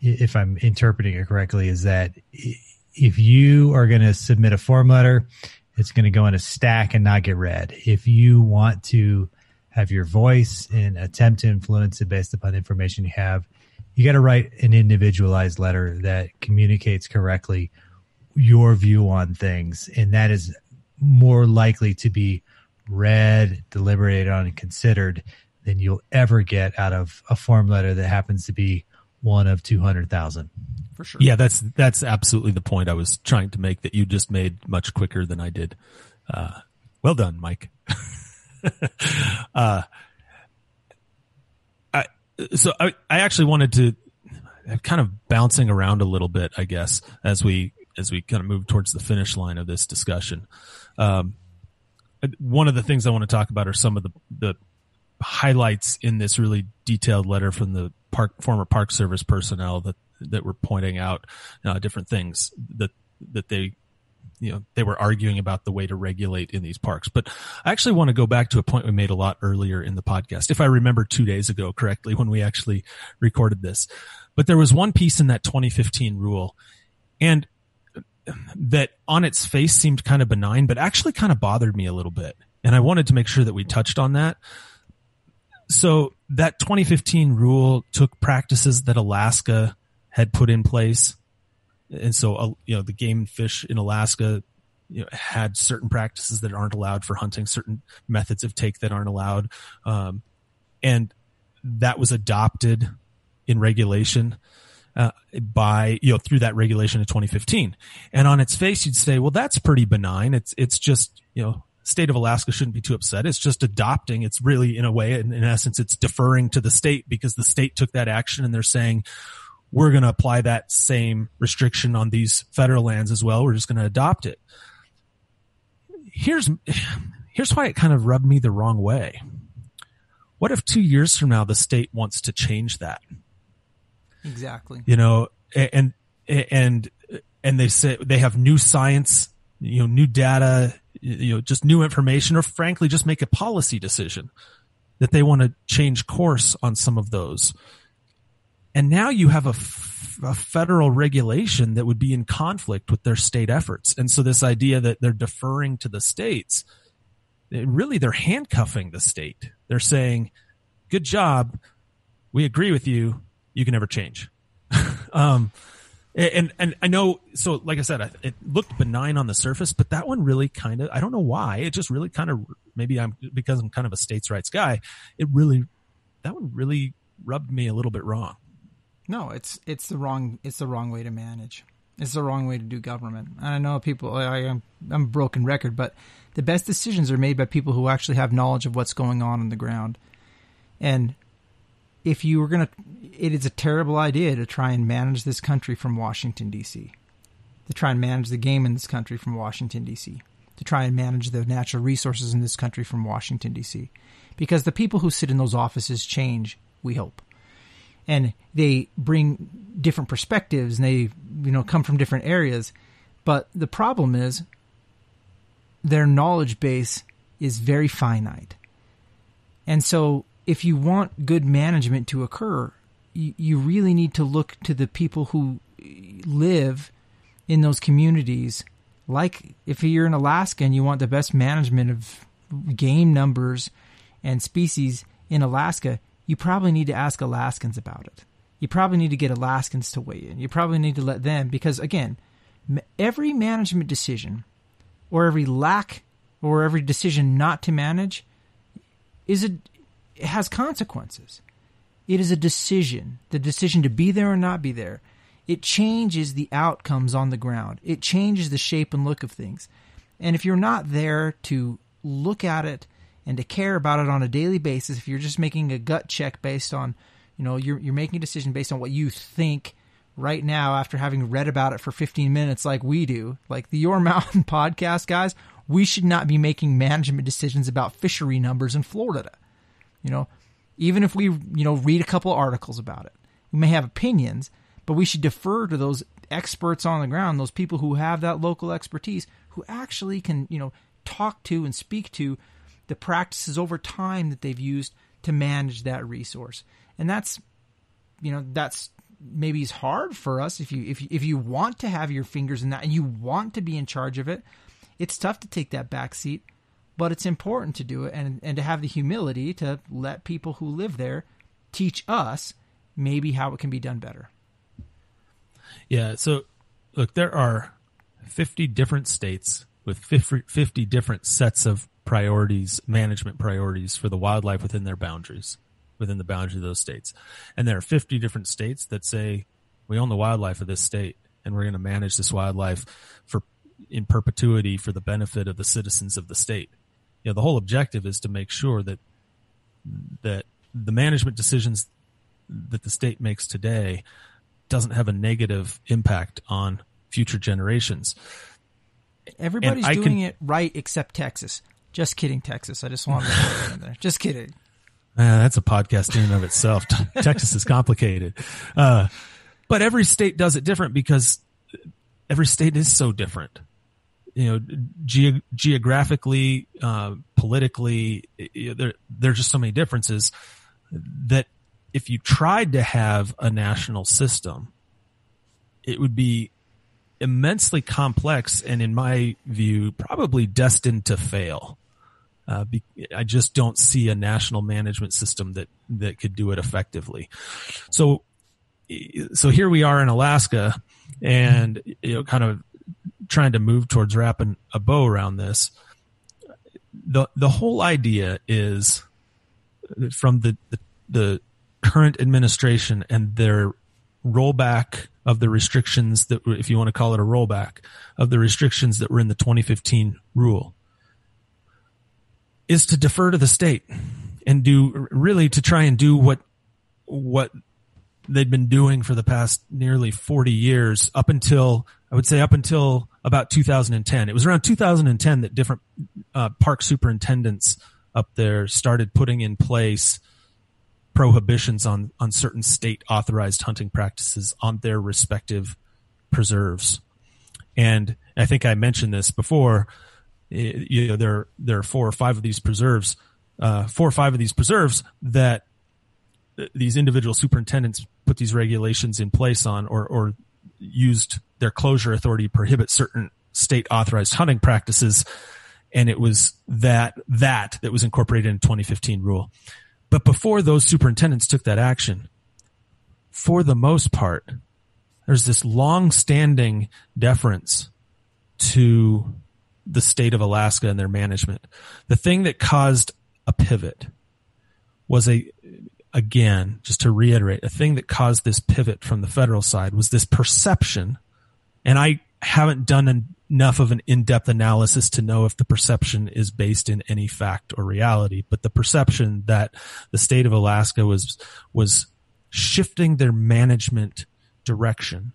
if I'm interpreting it correctly, is that if you are going to submit a form letter, it's going to go in a stack and not get read. If you want to have your voice and attempt to influence it based upon the information you have, you got to write an individualized letter that communicates correctly your view on things. And that is more likely to be read, deliberated on, and considered than you'll ever get out of a form letter that happens to be one of 200,000. For sure. Yeah, that's that's absolutely the point I was trying to make that you just made much quicker than I did. Uh, well done, Mike. [laughs] [laughs] uh, I, so I, I actually wanted to I'm kind of bouncing around a little bit, I guess, as we as we kind of move towards the finish line of this discussion. Um, one of the things I want to talk about are some of the the highlights in this really detailed letter from the park former Park Service personnel that that were pointing out uh, different things that that they you know they were arguing about the way to regulate in these parks. But i actually want to go back to a point we made a lot earlier in the podcast if i remember two days ago correctly when we actually recorded this. But there was one piece in that 2015 rule and that on its face seemed kind of benign but actually kind of bothered me a little bit. And i wanted to make sure that we touched on that. So that 2015 rule took practices that alaska had put in place and so uh, you know the game and fish in Alaska you know, had certain practices that aren't allowed for hunting, certain methods of take that aren't allowed, um, and that was adopted in regulation uh, by you know through that regulation in 2015. And on its face, you'd say, well, that's pretty benign. It's it's just you know state of Alaska shouldn't be too upset. It's just adopting. It's really in a way, in, in essence, it's deferring to the state because the state took that action and they're saying, we're going to apply that same restriction on these federal lands as well. We're just going to adopt it. Here's, here's why it kind of rubbed me the wrong way. What if two years from now the state wants to change that? Exactly. You know, and, and, and they say they have new science, you know, new data, you know, just new information, or frankly, just make a policy decision that they want to change course on some of those and now you have a, f- a federal regulation that would be in conflict with their state efforts. And so this idea that they're deferring to the states, really they're handcuffing the state. They're saying, good job. We agree with you. You can never change. [laughs] um, and, and I know, so like I said, it looked benign on the surface, but that one really kind of, I don't know why. It just really kind of, maybe I'm, because I'm kind of a states rights guy, it really, that one really rubbed me a little bit wrong. No, it's it's the wrong it's the wrong way to manage. It's the wrong way to do government. And I know people. I, am I'm a broken record, but the best decisions are made by people who actually have knowledge of what's going on on the ground. And if you were gonna, it is a terrible idea to try and manage this country from Washington D.C. To try and manage the game in this country from Washington D.C. To try and manage the natural resources in this country from Washington D.C. Because the people who sit in those offices change. We hope and they bring different perspectives and they you know come from different areas. But the problem is their knowledge base is very finite. And so if you want good management to occur you, you really need to look to the people who live in those communities. Like if you're in Alaska and you want the best management of game numbers and species in Alaska you probably need to ask Alaskans about it. You probably need to get Alaskans to weigh in. You probably need to let them, because again, every management decision or every lack or every decision not to manage is a it has consequences. It is a decision. The decision to be there or not be there. It changes the outcomes on the ground. It changes the shape and look of things. And if you're not there to look at it and to care about it on a daily basis if you're just making a gut check based on you know you're you're making a decision based on what you think right now after having read about it for 15 minutes like we do like the your [laughs] mountain podcast guys we should not be making management decisions about fishery numbers in Florida. You know even if we you know read a couple articles about it we may have opinions but we should defer to those experts on the ground those people who have that local expertise who actually can you know talk to and speak to the practices over time that they've used to manage that resource. And that's, you know, that's maybe is hard for us if you if you, if you want to have your fingers in that and you want to be in charge of it. It's tough to take that back seat, but it's important to do it and and to have the humility to let people who live there teach us maybe how it can be done better. Yeah. So, look, there are 50 different states with 50 different sets of priorities, management priorities for the wildlife within their boundaries, within the boundaries of those states. And there are 50 different states that say, we own the wildlife of this state and we're going to manage this wildlife for in perpetuity for the benefit of the citizens of the state. You know, the whole objective is to make sure that that the management decisions that the state makes today doesn't have a negative impact on future generations. Everybody's doing can, it right except Texas. Just kidding, Texas. I just wanted to that in there. Just kidding. Uh, that's a podcast in and of itself. [laughs] Texas is complicated. Uh, but every state does it different because every state is so different. You know, ge- geographically, uh, politically, there, there's just so many differences that if you tried to have a national system, it would be immensely complex and in my view probably destined to fail uh, be, I just don't see a national management system that that could do it effectively. So, so here we are in Alaska, and you know, kind of trying to move towards wrapping a bow around this. the The whole idea is from the, the, the current administration and their rollback of the restrictions that, if you want to call it a rollback, of the restrictions that were in the 2015 rule is to defer to the state and do really to try and do what what they'd been doing for the past nearly 40 years up until I would say up until about 2010. It was around 2010 that different uh, park superintendents up there started putting in place prohibitions on on certain state authorized hunting practices on their respective preserves. And I think I mentioned this before you know there there are four or five of these preserves, uh, four or five of these preserves that these individual superintendents put these regulations in place on, or or used their closure authority to prohibit certain state authorized hunting practices, and it was that that that was incorporated in 2015 rule. But before those superintendents took that action, for the most part, there's this long-standing deference to the state of Alaska and their management. The thing that caused a pivot was a, again, just to reiterate, a thing that caused this pivot from the federal side was this perception. And I haven't done enough of an in-depth analysis to know if the perception is based in any fact or reality, but the perception that the state of Alaska was, was shifting their management direction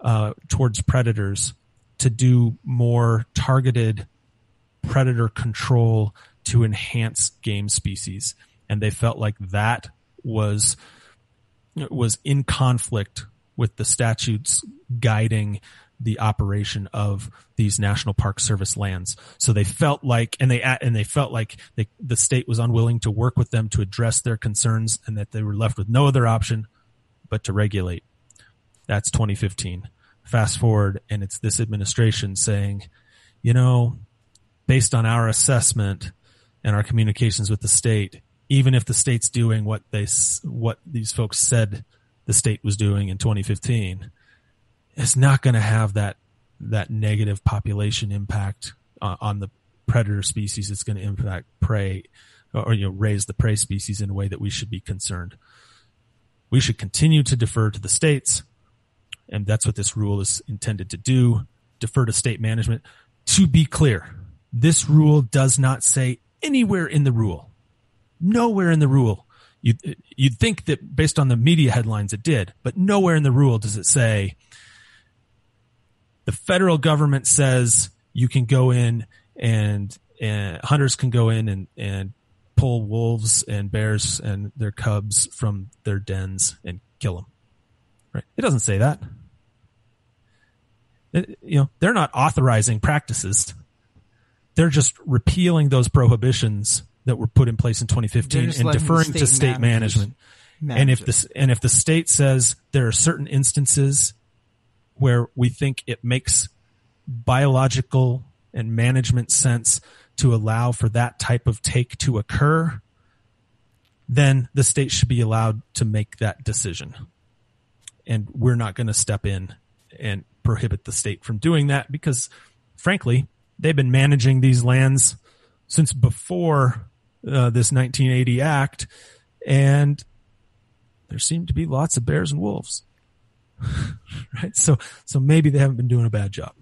uh, towards predators to do more targeted predator control to enhance game species. And they felt like that was, was in conflict with the statutes guiding the operation of these national park service lands. So they felt like, and they, and they felt like they, the state was unwilling to work with them to address their concerns and that they were left with no other option but to regulate. That's 2015 fast forward and it's this administration saying, you know, based on our assessment and our communications with the state, even if the state's doing what they what these folks said the state was doing in 2015, it's not going to have that that negative population impact on, on the predator species. It's going to impact prey or you know raise the prey species in a way that we should be concerned. We should continue to defer to the states and that's what this rule is intended to do defer to state management. To be clear, this rule does not say anywhere in the rule, nowhere in the rule. You'd, you'd think that based on the media headlines it did, but nowhere in the rule does it say the federal government says you can go in and, and hunters can go in and, and pull wolves and bears and their cubs from their dens and kill them. Right? It doesn't say that. It, you know, they're not authorizing practices. They're just repealing those prohibitions that were put in place in 2015 and deferring to state management. and if this and if the state says there are certain instances where we think it makes biological and management sense to allow for that type of take to occur, then the state should be allowed to make that decision. And we're not going to step in and prohibit the state from doing that because, frankly, they've been managing these lands since before uh, this 1980 act, and there seem to be lots of bears and wolves. [laughs] right? So, so maybe they haven't been doing a bad job.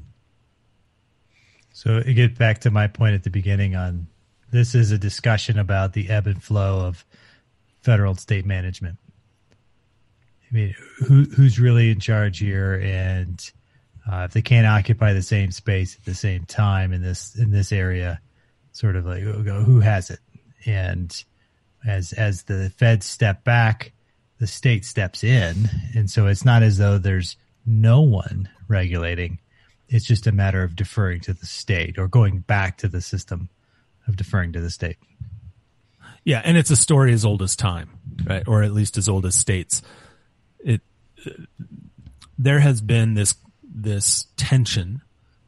So it gets back to my point at the beginning on this is a discussion about the ebb and flow of federal and state management. I mean, who who's really in charge here, and uh, if they can't occupy the same space at the same time in this in this area, sort of like who has it? And as as the feds step back, the state steps in, and so it's not as though there's no one regulating. It's just a matter of deferring to the state or going back to the system of deferring to the state. Yeah, and it's a story as old as time, right? Or at least as old as states. It there has been this this tension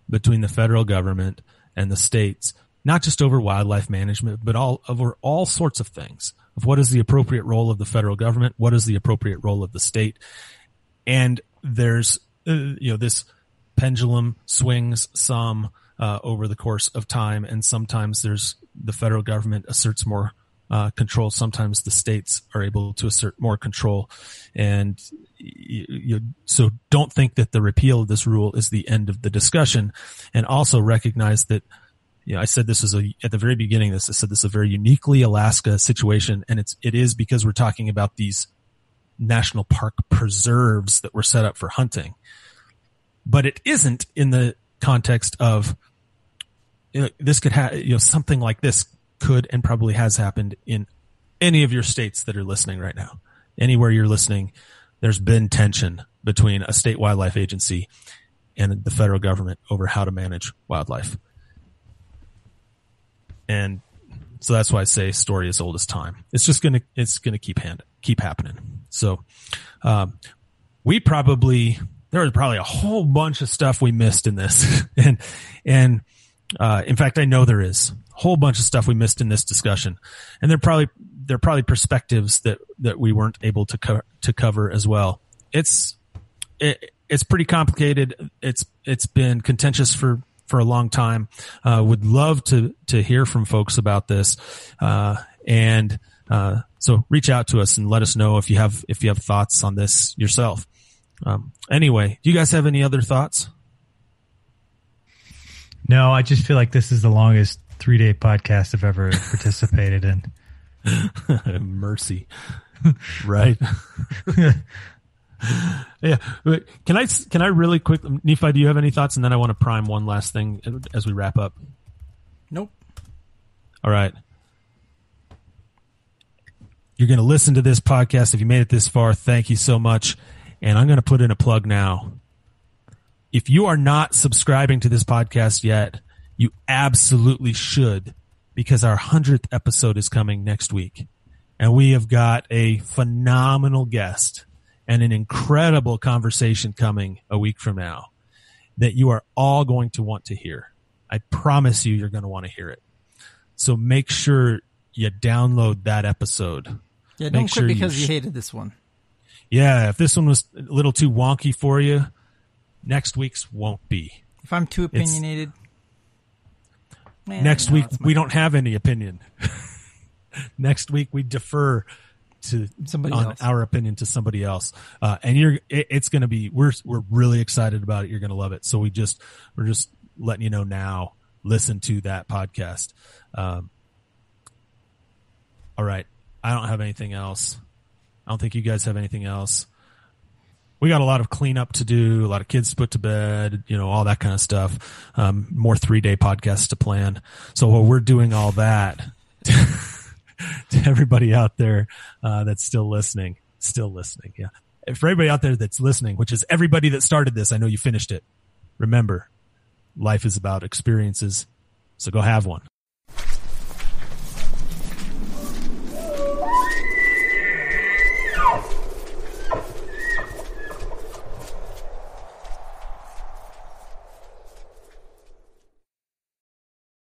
between the federal government and the states, not just over wildlife management, but all over all sorts of things. Of what is the appropriate role of the federal government, what is the appropriate role of the state, and there's uh, you know this pendulum swings some uh, over the course of time, and sometimes there's the federal government asserts more uh, control. Sometimes the states are able to assert more control, and you, you, so don't think that the repeal of this rule is the end of the discussion, and also recognize that. You know, I said this was a at the very beginning. This I said this is a very uniquely Alaska situation, and it's it is because we're talking about these national park preserves that were set up for hunting but it isn't in the context of you know, this could have you know something like this could and probably has happened in any of your states that are listening right now anywhere you're listening there's been tension between a state wildlife agency and the federal government over how to manage wildlife and so that's why I say story as old as time. It's just gonna it's gonna keep hand keep happening. So um, we probably there was probably a whole bunch of stuff we missed in this, [laughs] and and uh, in fact I know there is whole bunch of stuff we missed in this discussion, and there probably there are probably perspectives that that we weren't able to co- to cover as well. It's it, it's pretty complicated. It's it's been contentious for for a long time. Uh, would love to to hear from folks about this, uh, and uh, so reach out to us and let us know if you have if you have thoughts on this yourself. Um, anyway, do you guys have any other thoughts? No, I just feel like this is the longest three day podcast I've ever participated in. [laughs] Mercy, [laughs] right? [laughs] yeah. Can I can I really quick, Nephi? Do you have any thoughts? And then I want to prime one last thing as we wrap up. Nope. All right. You're going to listen to this podcast. If you made it this far, thank you so much. And I'm going to put in a plug now. If you are not subscribing to this podcast yet, you absolutely should because our 100th episode is coming next week. And we have got a phenomenal guest and an incredible conversation coming a week from now that you are all going to want to hear. I promise you, you're going to want to hear it. So make sure you download that episode. Yeah, don't sure quit you because you, sh- hated this one. Yeah, if this one was a little too wonky for you, next week's won't be. If I'm too It's- opinionated, eh, next no, week we don't have any opinion. [laughs] next week we defer to Somebody on else. our opinion to somebody else. Uh, and you're it, it's going to be we're we're really excited about it. You're going to love it. So we just we're just letting you know now. Listen to that podcast. Um, all right, I don't have anything else. I don't think you guys have anything else. We got a lot of cleanup to do, a lot of kids put to bed, you know, all that kind of stuff. Um, more three day podcasts to plan. So while we're doing all that, [laughs] to everybody out there uh, that's still listening, still listening, yeah. For everybody out there that's listening, which is everybody that started this, I know you finished it. Remember, life is about experiences, so go have one.